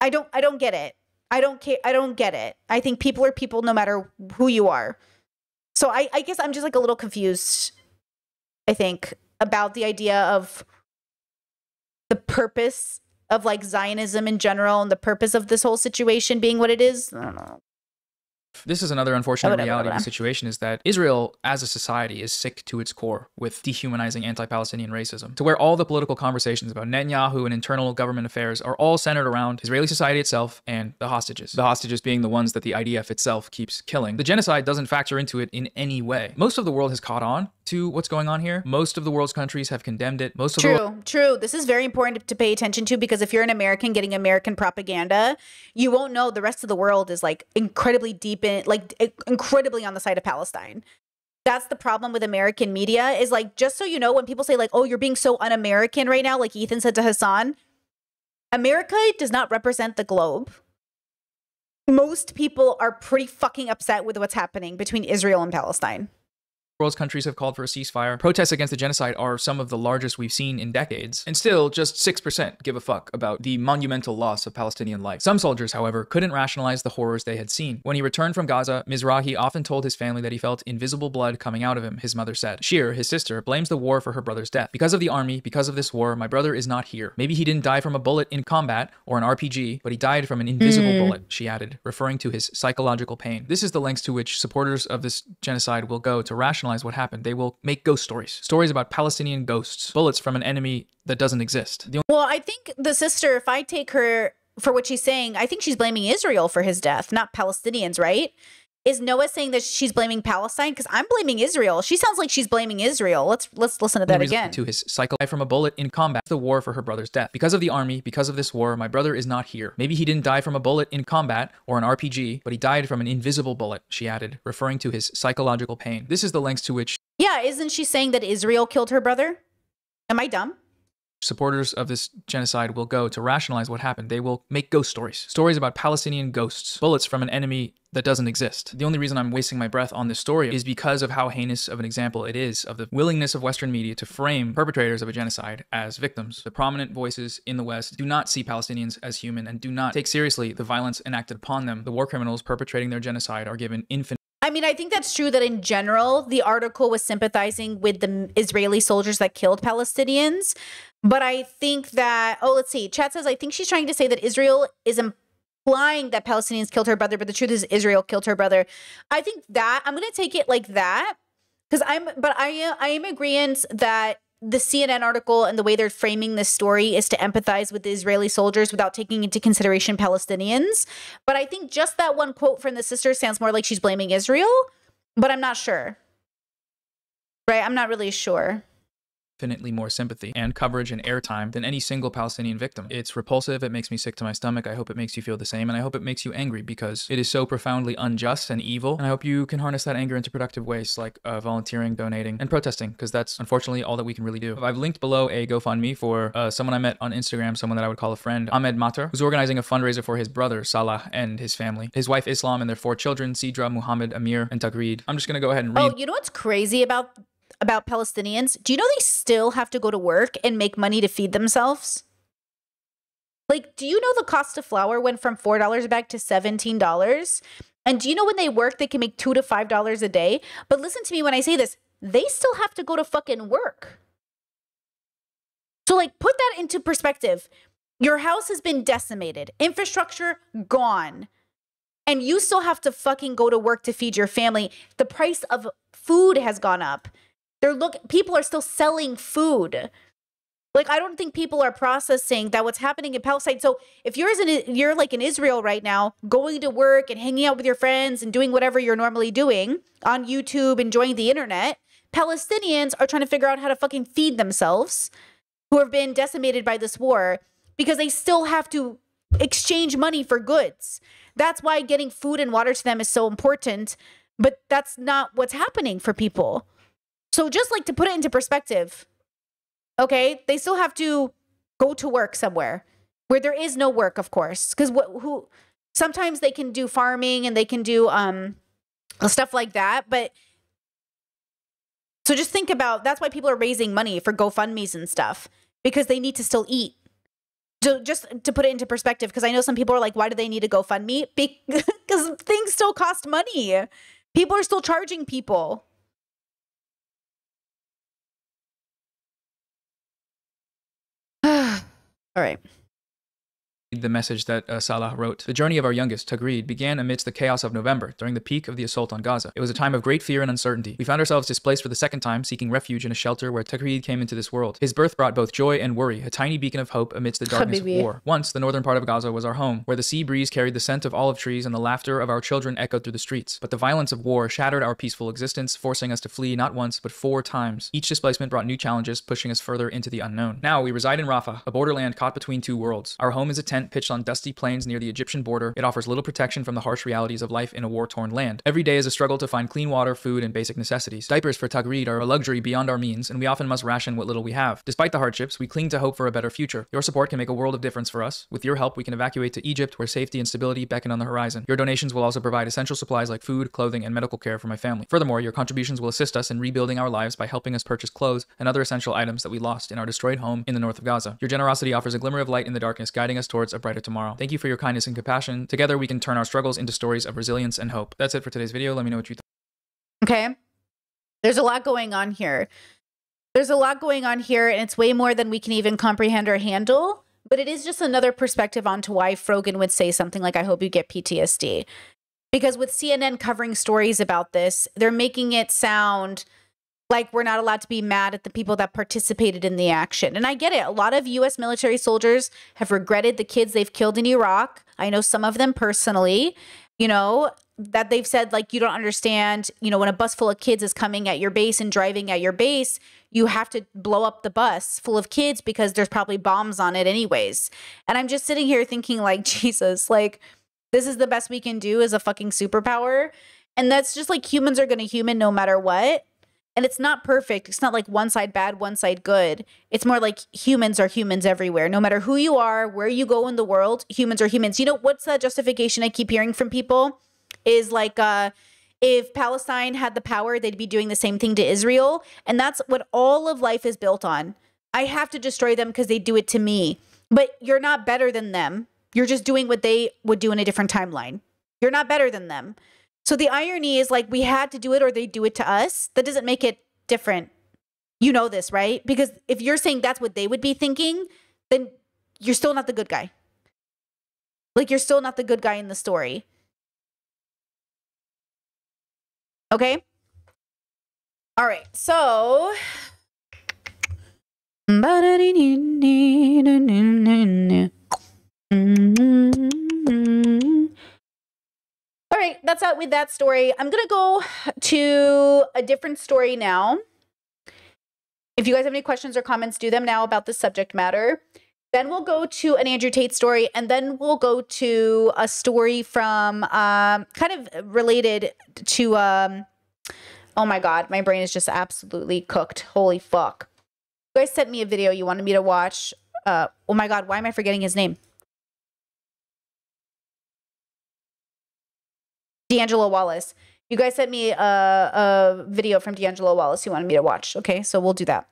I don't I don't get it. I don't care I don't get it. I think people are people no matter who you are. So I, I guess I'm just like a little confused, I think, about the idea of the purpose of like Zionism in general and the purpose of this whole situation being what it is. I don't know.
This is another unfortunate reality of the situation is that Israel as a society is sick to its core with dehumanizing anti-Palestinian racism, to where all the political conversations about Netanyahu and internal government affairs are all centered around Israeli society itself and the hostages. The hostages being the ones that the IDF itself keeps killing. The genocide doesn't factor into it in any way. Most of the world has caught on to what's going on here. Most of the world's countries have condemned it. Most of the
True, true. This is very important to pay attention to because if you're an American getting American propaganda, you won't know the rest of the world is like incredibly deep in, like incredibly on the side of Palestine. That's the problem with American media is like, just so you know, when people say like, oh, you're being so un American right now, like Ethan said to Hasan, America does not represent the globe. Most people are pretty fucking upset with what's happening between Israel and Palestine.
World's countries have called for a ceasefire. Protests against the genocide are some of the largest we've seen in decades. And still, just 6% give a fuck about the monumental loss of Palestinian life. Some soldiers, however, couldn't rationalize the horrors they had seen. When he returned from Gaza, Mizrahi often told his family that he felt invisible blood coming out of him, his mother said. Shir, his sister, blames the war for her brother's death. Because of the army, because of this war, my brother is not here. Maybe he didn't die from a bullet in combat or an RPG, but he died from an invisible hmm. bullet, she added, referring to his psychological pain. This is the lengths to which supporters of this genocide will go to rationalize what happened. They will make ghost stories, stories about Palestinian ghosts, bullets from an enemy that doesn't exist. The
Well, I think the sister, if I take her for what she's saying, I think she's blaming Israel for his death, not Palestinians, right? Is Noah saying that she's blaming Palestine? Because I'm blaming Israel. She sounds like she's blaming Israel. Let's let's listen to that again.
To his cycle from a bullet in combat, the war for her brother's death. Because of the army, because of this war, my brother is not here. Maybe he didn't die from a bullet in combat or an RPG, but he died from an invisible bullet, she added, referring to his psychological pain. This is the lengths to which
Yeah, isn't she saying that Israel killed her brother? Am I dumb?
Supporters of this genocide will go to rationalize what happened. They will make ghost stories, stories about Palestinian ghosts, bullets from an enemy that doesn't exist. The only reason I'm wasting my breath on this story is because of how heinous of an example it is of the willingness of Western media to frame perpetrators of a genocide as victims. The prominent voices in the West do not see Palestinians as human and do not take seriously the violence enacted upon them. The war criminals perpetrating their genocide are given infinite
I mean, I think that's true that in general, the article was sympathizing with the Israeli soldiers that killed Palestinians. But I think that, oh, let's see. Chat says, I think she's trying to say that Israel is implying that Palestinians killed her brother, but the truth is Israel killed her brother. I think that, I'm going to take it like that. Because I'm, but I, I am agreeing that the CNN article and the way they're framing this story is to empathize with the Israeli soldiers without taking into consideration Palestinians. But I think just that one quote from the sister sounds more like she's blaming Israel, but I'm not sure. Right? I'm not really sure
infinitely more sympathy and coverage and airtime than any single Palestinian victim. It's repulsive, it makes me sick to my stomach. I hope it makes you feel the same, and I hope it makes you angry because it is so profoundly unjust and evil. And I hope you can harness that anger into productive ways like uh, volunteering, donating, and protesting, because that's unfortunately all that we can really do. I've linked below a GoFundMe for uh, someone I met on Instagram, someone that I would call a friend, Ahmed Matar, who's organizing a fundraiser for his brother, Salah, and his family, his wife, Islam, and their four children, Sidra, Muhammad, Amir, and Tagreed. I'm just gonna go ahead and read.
Oh, you know what's crazy about about Palestinians, do you know they still have to go to work and make money to feed themselves? Like, do you know the cost of flour went from $4 a bag to $17? And do you know when they work, they can make 2 to $5 a day? But listen to me when I say this, they still have to go to fucking work. So, like, put that into perspective. Your house has been decimated, infrastructure gone, and you still have to fucking go to work to feed your family. The price of food has gone up. They're look people are still selling food. Like I don't think people are processing that what's happening in Palestine. So if you're in you're like in Israel right now, going to work and hanging out with your friends and doing whatever you're normally doing on YouTube, enjoying the internet, Palestinians are trying to figure out how to fucking feed themselves who have been decimated by this war because they still have to exchange money for goods. That's why getting food and water to them is so important, but that's not what's happening for people. So just like to put it into perspective, okay, they still have to go to work somewhere where there is no work, of course, because who sometimes they can do farming and they can do um stuff like that, but so just think about that's why people are raising money for GoFundmes and stuff because they need to still eat. So just to put it into perspective, because I know some people are like, why do they need to GoFundMe? Because (laughs) things still cost money. People are still charging people. All right
the message that uh, Salah wrote. The journey of our youngest, Tagreed, began amidst the chaos of November, during the peak of the assault on Gaza. It was a time of great fear and uncertainty. We found ourselves displaced for the second time, seeking refuge in a shelter where Tagreed came into this world. His birth brought both joy and worry, a tiny beacon of hope amidst the (laughs) darkness of war. Once, the northern part of Gaza was our home, where the sea breeze carried the scent of olive trees and the laughter of our children echoed through the streets. But the violence of war shattered our peaceful existence, forcing us to flee not once, but four times. Each displacement brought new challenges, pushing us further into the unknown. Now, we reside in Rafah, a borderland caught between two worlds. Our home is a tent pitched on dusty plains near the Egyptian border, it offers little protection from the harsh realities of life in a war torn land. Every day is a struggle to find clean water, food, and basic necessities. Diapers for Tagreed are a luxury beyond our means, and we often must ration what little we have. Despite the hardships, we cling to hope for a better future. Your support can make a world of difference for us. With your help, we can evacuate to Egypt, where safety and stability beckon on the horizon. Your donations will also provide essential supplies like food, clothing, and medical care for my family. Furthermore, your contributions will assist us in rebuilding our lives by helping us purchase clothes and other essential items that we lost in our destroyed home in the north of Gaza. Your generosity offers a glimmer of light in the darkness, guiding us towards a brighter tomorrow. Thank you for your kindness and compassion. Together, we can turn our struggles into stories of resilience and hope. That's it for today's video. Let me know what you thought.
Okay. There's a lot going on here. There's a lot going on here, and it's way more than we can even comprehend or handle. But it is just another perspective onto why Frogan would say something like, I hope you get PTSD. Because with CNN covering stories about this, they're making it sound like we're not allowed to be mad at the people that participated in the action. And I get it. A lot of US military soldiers have regretted the kids they've killed in Iraq. I know some of them personally, you know, that they've said like you don't understand, you know, when a bus full of kids is coming at your base and driving at your base, you have to blow up the bus full of kids because there's probably bombs on it anyways. And I'm just sitting here thinking like (laughs) Jesus, like this is the best we can do as a fucking superpower. And that's just like humans are going to human no matter what and it's not perfect. It's not like one side bad, one side good. It's more like humans are humans everywhere. No matter who you are, where you go in the world, humans are humans. You know what's that justification I keep hearing from people is like uh if Palestine had the power, they'd be doing the same thing to Israel, and that's what all of life is built on. I have to destroy them because they do it to me. But you're not better than them. You're just doing what they would do in a different timeline. You're not better than them. So the irony is like we had to do it or they do it to us. That doesn't make it different. You know this, right? Because if you're saying that's what they would be thinking, then you're still not the good guy. Like you're still not the good guy in the story. Okay? All right. So all right, that's out with that story. I'm going to go to a different story now. If you guys have any questions or comments, do them now about the subject matter. Then we'll go to an Andrew Tate story, and then we'll go to a story from um, kind of related to. Um, oh my God, my brain is just absolutely cooked. Holy fuck. You guys sent me a video you wanted me to watch. Uh, oh my God, why am I forgetting his name? D'Angelo Wallace. You guys sent me a, a video from D'Angelo Wallace you wanted me to watch. Okay, so we'll do that.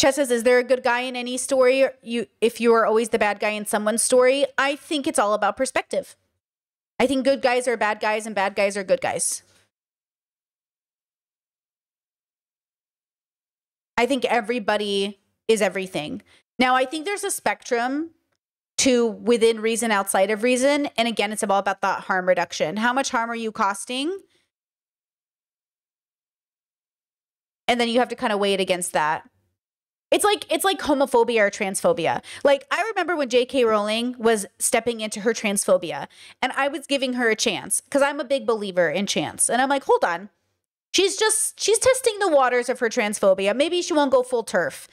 Chess says, "Is there a good guy in any story? You, if you are always the bad guy in someone's story, I think it's all about perspective. I think good guys are bad guys and bad guys are good guys. I think everybody is everything. Now, I think there's a spectrum to within reason, outside of reason. And again, it's all about that harm reduction. How much harm are you costing? And then you have to kind of weigh it against that. It's like it's like homophobia or transphobia. Like I remember when J.K. Rowling was stepping into her transphobia, and I was giving her a chance because I'm a big believer in chance. And I'm like, hold on, she's just she's testing the waters of her transphobia. Maybe she won't go full TERF.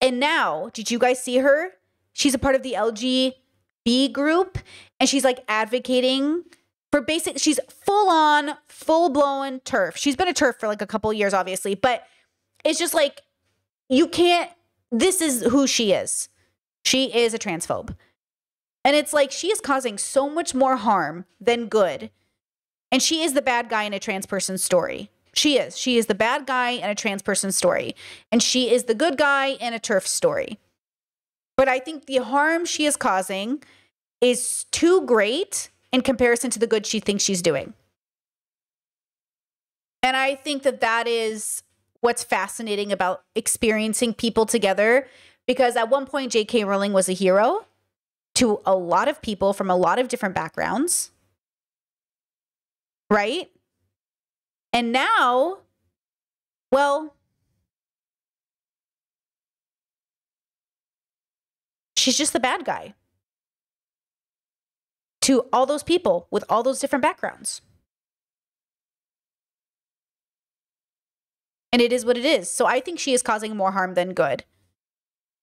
And now, did you guys see her? She's a part of the LGB group and she's like advocating for basic she's full on full blown TERF. She's been a TERF for like a couple years obviously, but it's just like you can't this is who she is. She is a transphobe. And it's like she is causing so much more harm than good. And she is the bad guy in a trans person's story. She is. She is the bad guy in a trans person's story. And she is the good guy in a TERF story. But I think the harm she is causing is too great in comparison to the good she thinks she's doing. And I think that that is what's fascinating about experiencing people together because at one point J.K. Rowling was a hero to a lot of people from a lot of different backgrounds. Right? And now, well, she's just the bad guy to all those people with all those different backgrounds. And it is what it is. So I think she is causing more harm than good.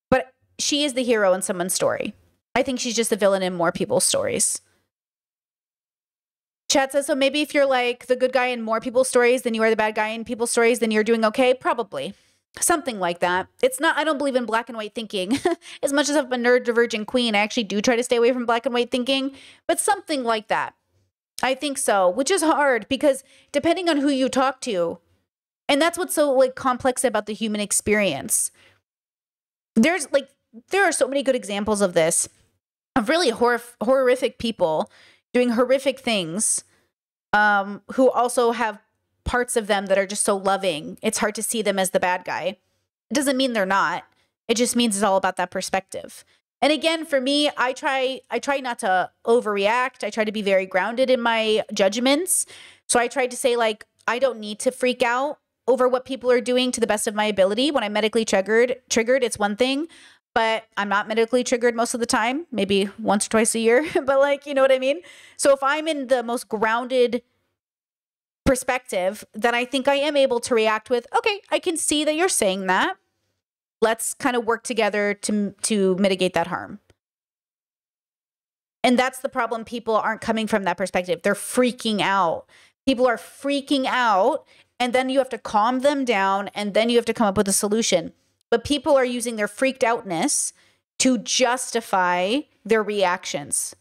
But she is the hero in someone's story. I think she's just the villain in more people's stories. Chad says, so maybe if you're like the good guy in more people's stories than you are the bad guy in people's stories, then you're doing okay? Probably. Something like that. It's not, I don't believe in black and white thinking. (laughs) as much as I'm a neurodivergent queen, I actually do try to stay away from black and white thinking, but something like that. I think so, which is hard because depending on who you talk to, and that's what's so like complex about the human experience. There's like, there are so many good examples of this, of really hor- horrific people doing horrific things um, who also have parts of them that are just so loving, it's hard to see them as the bad guy. It doesn't mean they're not. It just means it's all about that perspective. And again, for me, I try I try not to overreact. I try to be very grounded in my judgments. So I tried to say like I don't need to freak out over what people are doing to the best of my ability. When I'm medically triggered, triggered, it's one thing, but I'm not medically triggered most of the time, maybe once or twice a year, (laughs) but like, you know what I mean? So if I'm in the most grounded perspective, then I think I am able to react with, okay, I can see that you're saying that. Let's kind of work together to to mitigate that harm. And that's the problem. People aren't coming from that perspective. They're freaking out. People are freaking out, and then you have to calm them down, and then you have to come up with a solution. But people are using their freaked outness to justify their reactions.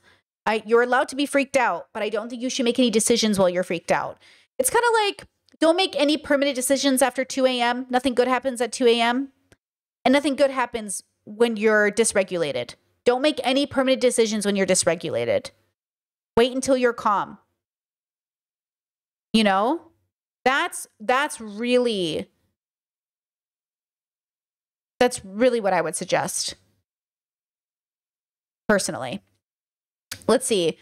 I, you're allowed to be freaked out, but I don't think you should make any decisions while you're freaked out. It's kind of like don't make any permanent decisions after 2 a.m. Nothing good happens at 2 a.m. And nothing good happens when you're dysregulated. Don't make any permanent decisions when you're dysregulated. Wait until you're calm. You know? That's that's really that's really what I would suggest personally. Let's see.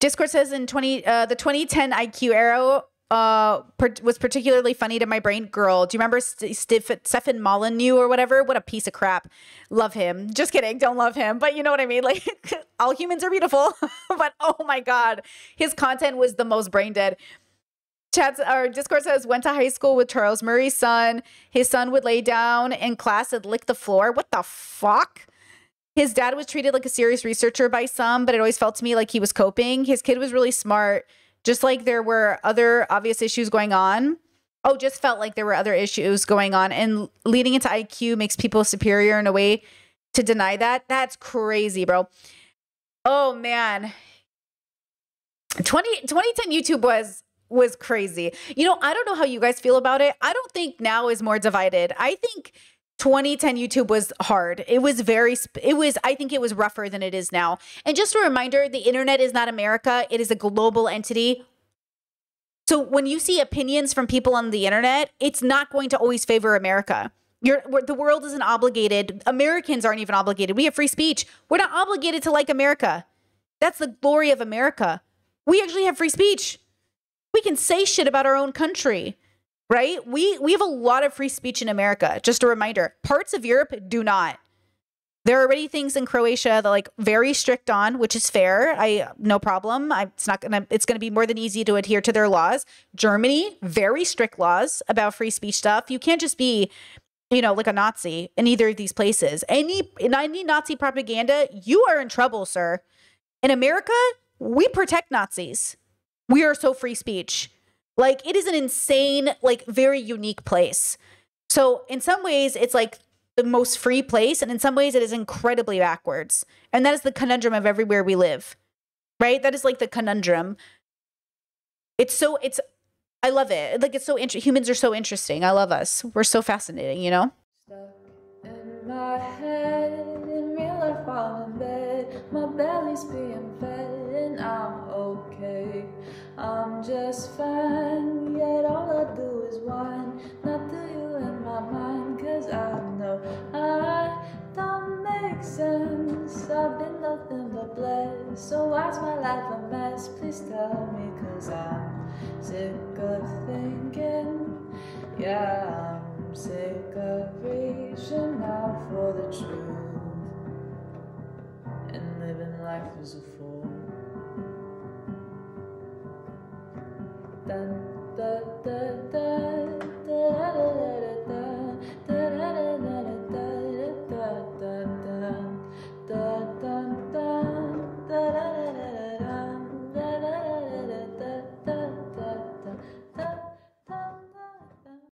Discord says in 20 uh, the 2010 IQ era uh per- was particularly funny to my brain girl. Do you remember St- Stef- stefan molyneux or whatever? What a piece of crap. Love him. Just kidding. Don't love him. But you know what i mean? Like (laughs) all humans are beautiful. (laughs) But oh my god his content was the most brain dead. Chad's our Discord says went to high school with Charles Murray's son. His son would lay down in class and lick the floor. What the fuck? His dad was treated like a serious researcher by some, but it always felt to me like he was coping. His kid was really smart, just like there were other obvious issues going on. Oh, just felt like there were other issues going on. And leading into IQ makes people superior in a way to deny that. That's crazy, bro. Oh man. 20, 2010 YouTube was was crazy. You know, I don't know how you guys feel about it. I don't think now is more divided. I think 2010 YouTube was hard. It was very, it was, I think it was rougher than it is now. And just a reminder the internet is not America, it is a global entity. So when you see opinions from people on the internet, it's not going to always favor America. You're, the world isn't obligated. Americans aren't even obligated. We have free speech. We're not obligated to like America. That's the glory of America. We actually have free speech. We can say shit about our own country right? We we have a lot of free speech in America. Just a reminder. Parts of Europe do not. There are already things in Croatia that like very strict on, which is fair. I no problem. I, it's not gonna. It's gonna be more than easy to adhere to their laws. Germany very strict laws about free speech stuff. You can't just be, you know, like a Nazi in either of these places. Any any Nazi propaganda, you are in trouble, sir. In America, we protect Nazis. We are so free speech. Like it is an insane, like very unique place. So in some ways, it's like the most free place, and in some ways, it is incredibly backwards. And that is the conundrum of everywhere we live, right? That is like the conundrum. It's so it's. I love it. Like it's so interesting. Humans are so interesting. I love us. We're so fascinating. You know. My head, in real life, I'm in bed. My belly's being fed, and I'm okay. I'm just fine, yet all I do is whine. Not to you in my mind, cause I know I don't make sense. I've been nothing but blessed. So why's my life a mess? Please tell me, cause I'm sick of thinking. Yeah, sick of reaching out for the truth and living life as a fool. Dun, da, da, da, da, da, da, da, da.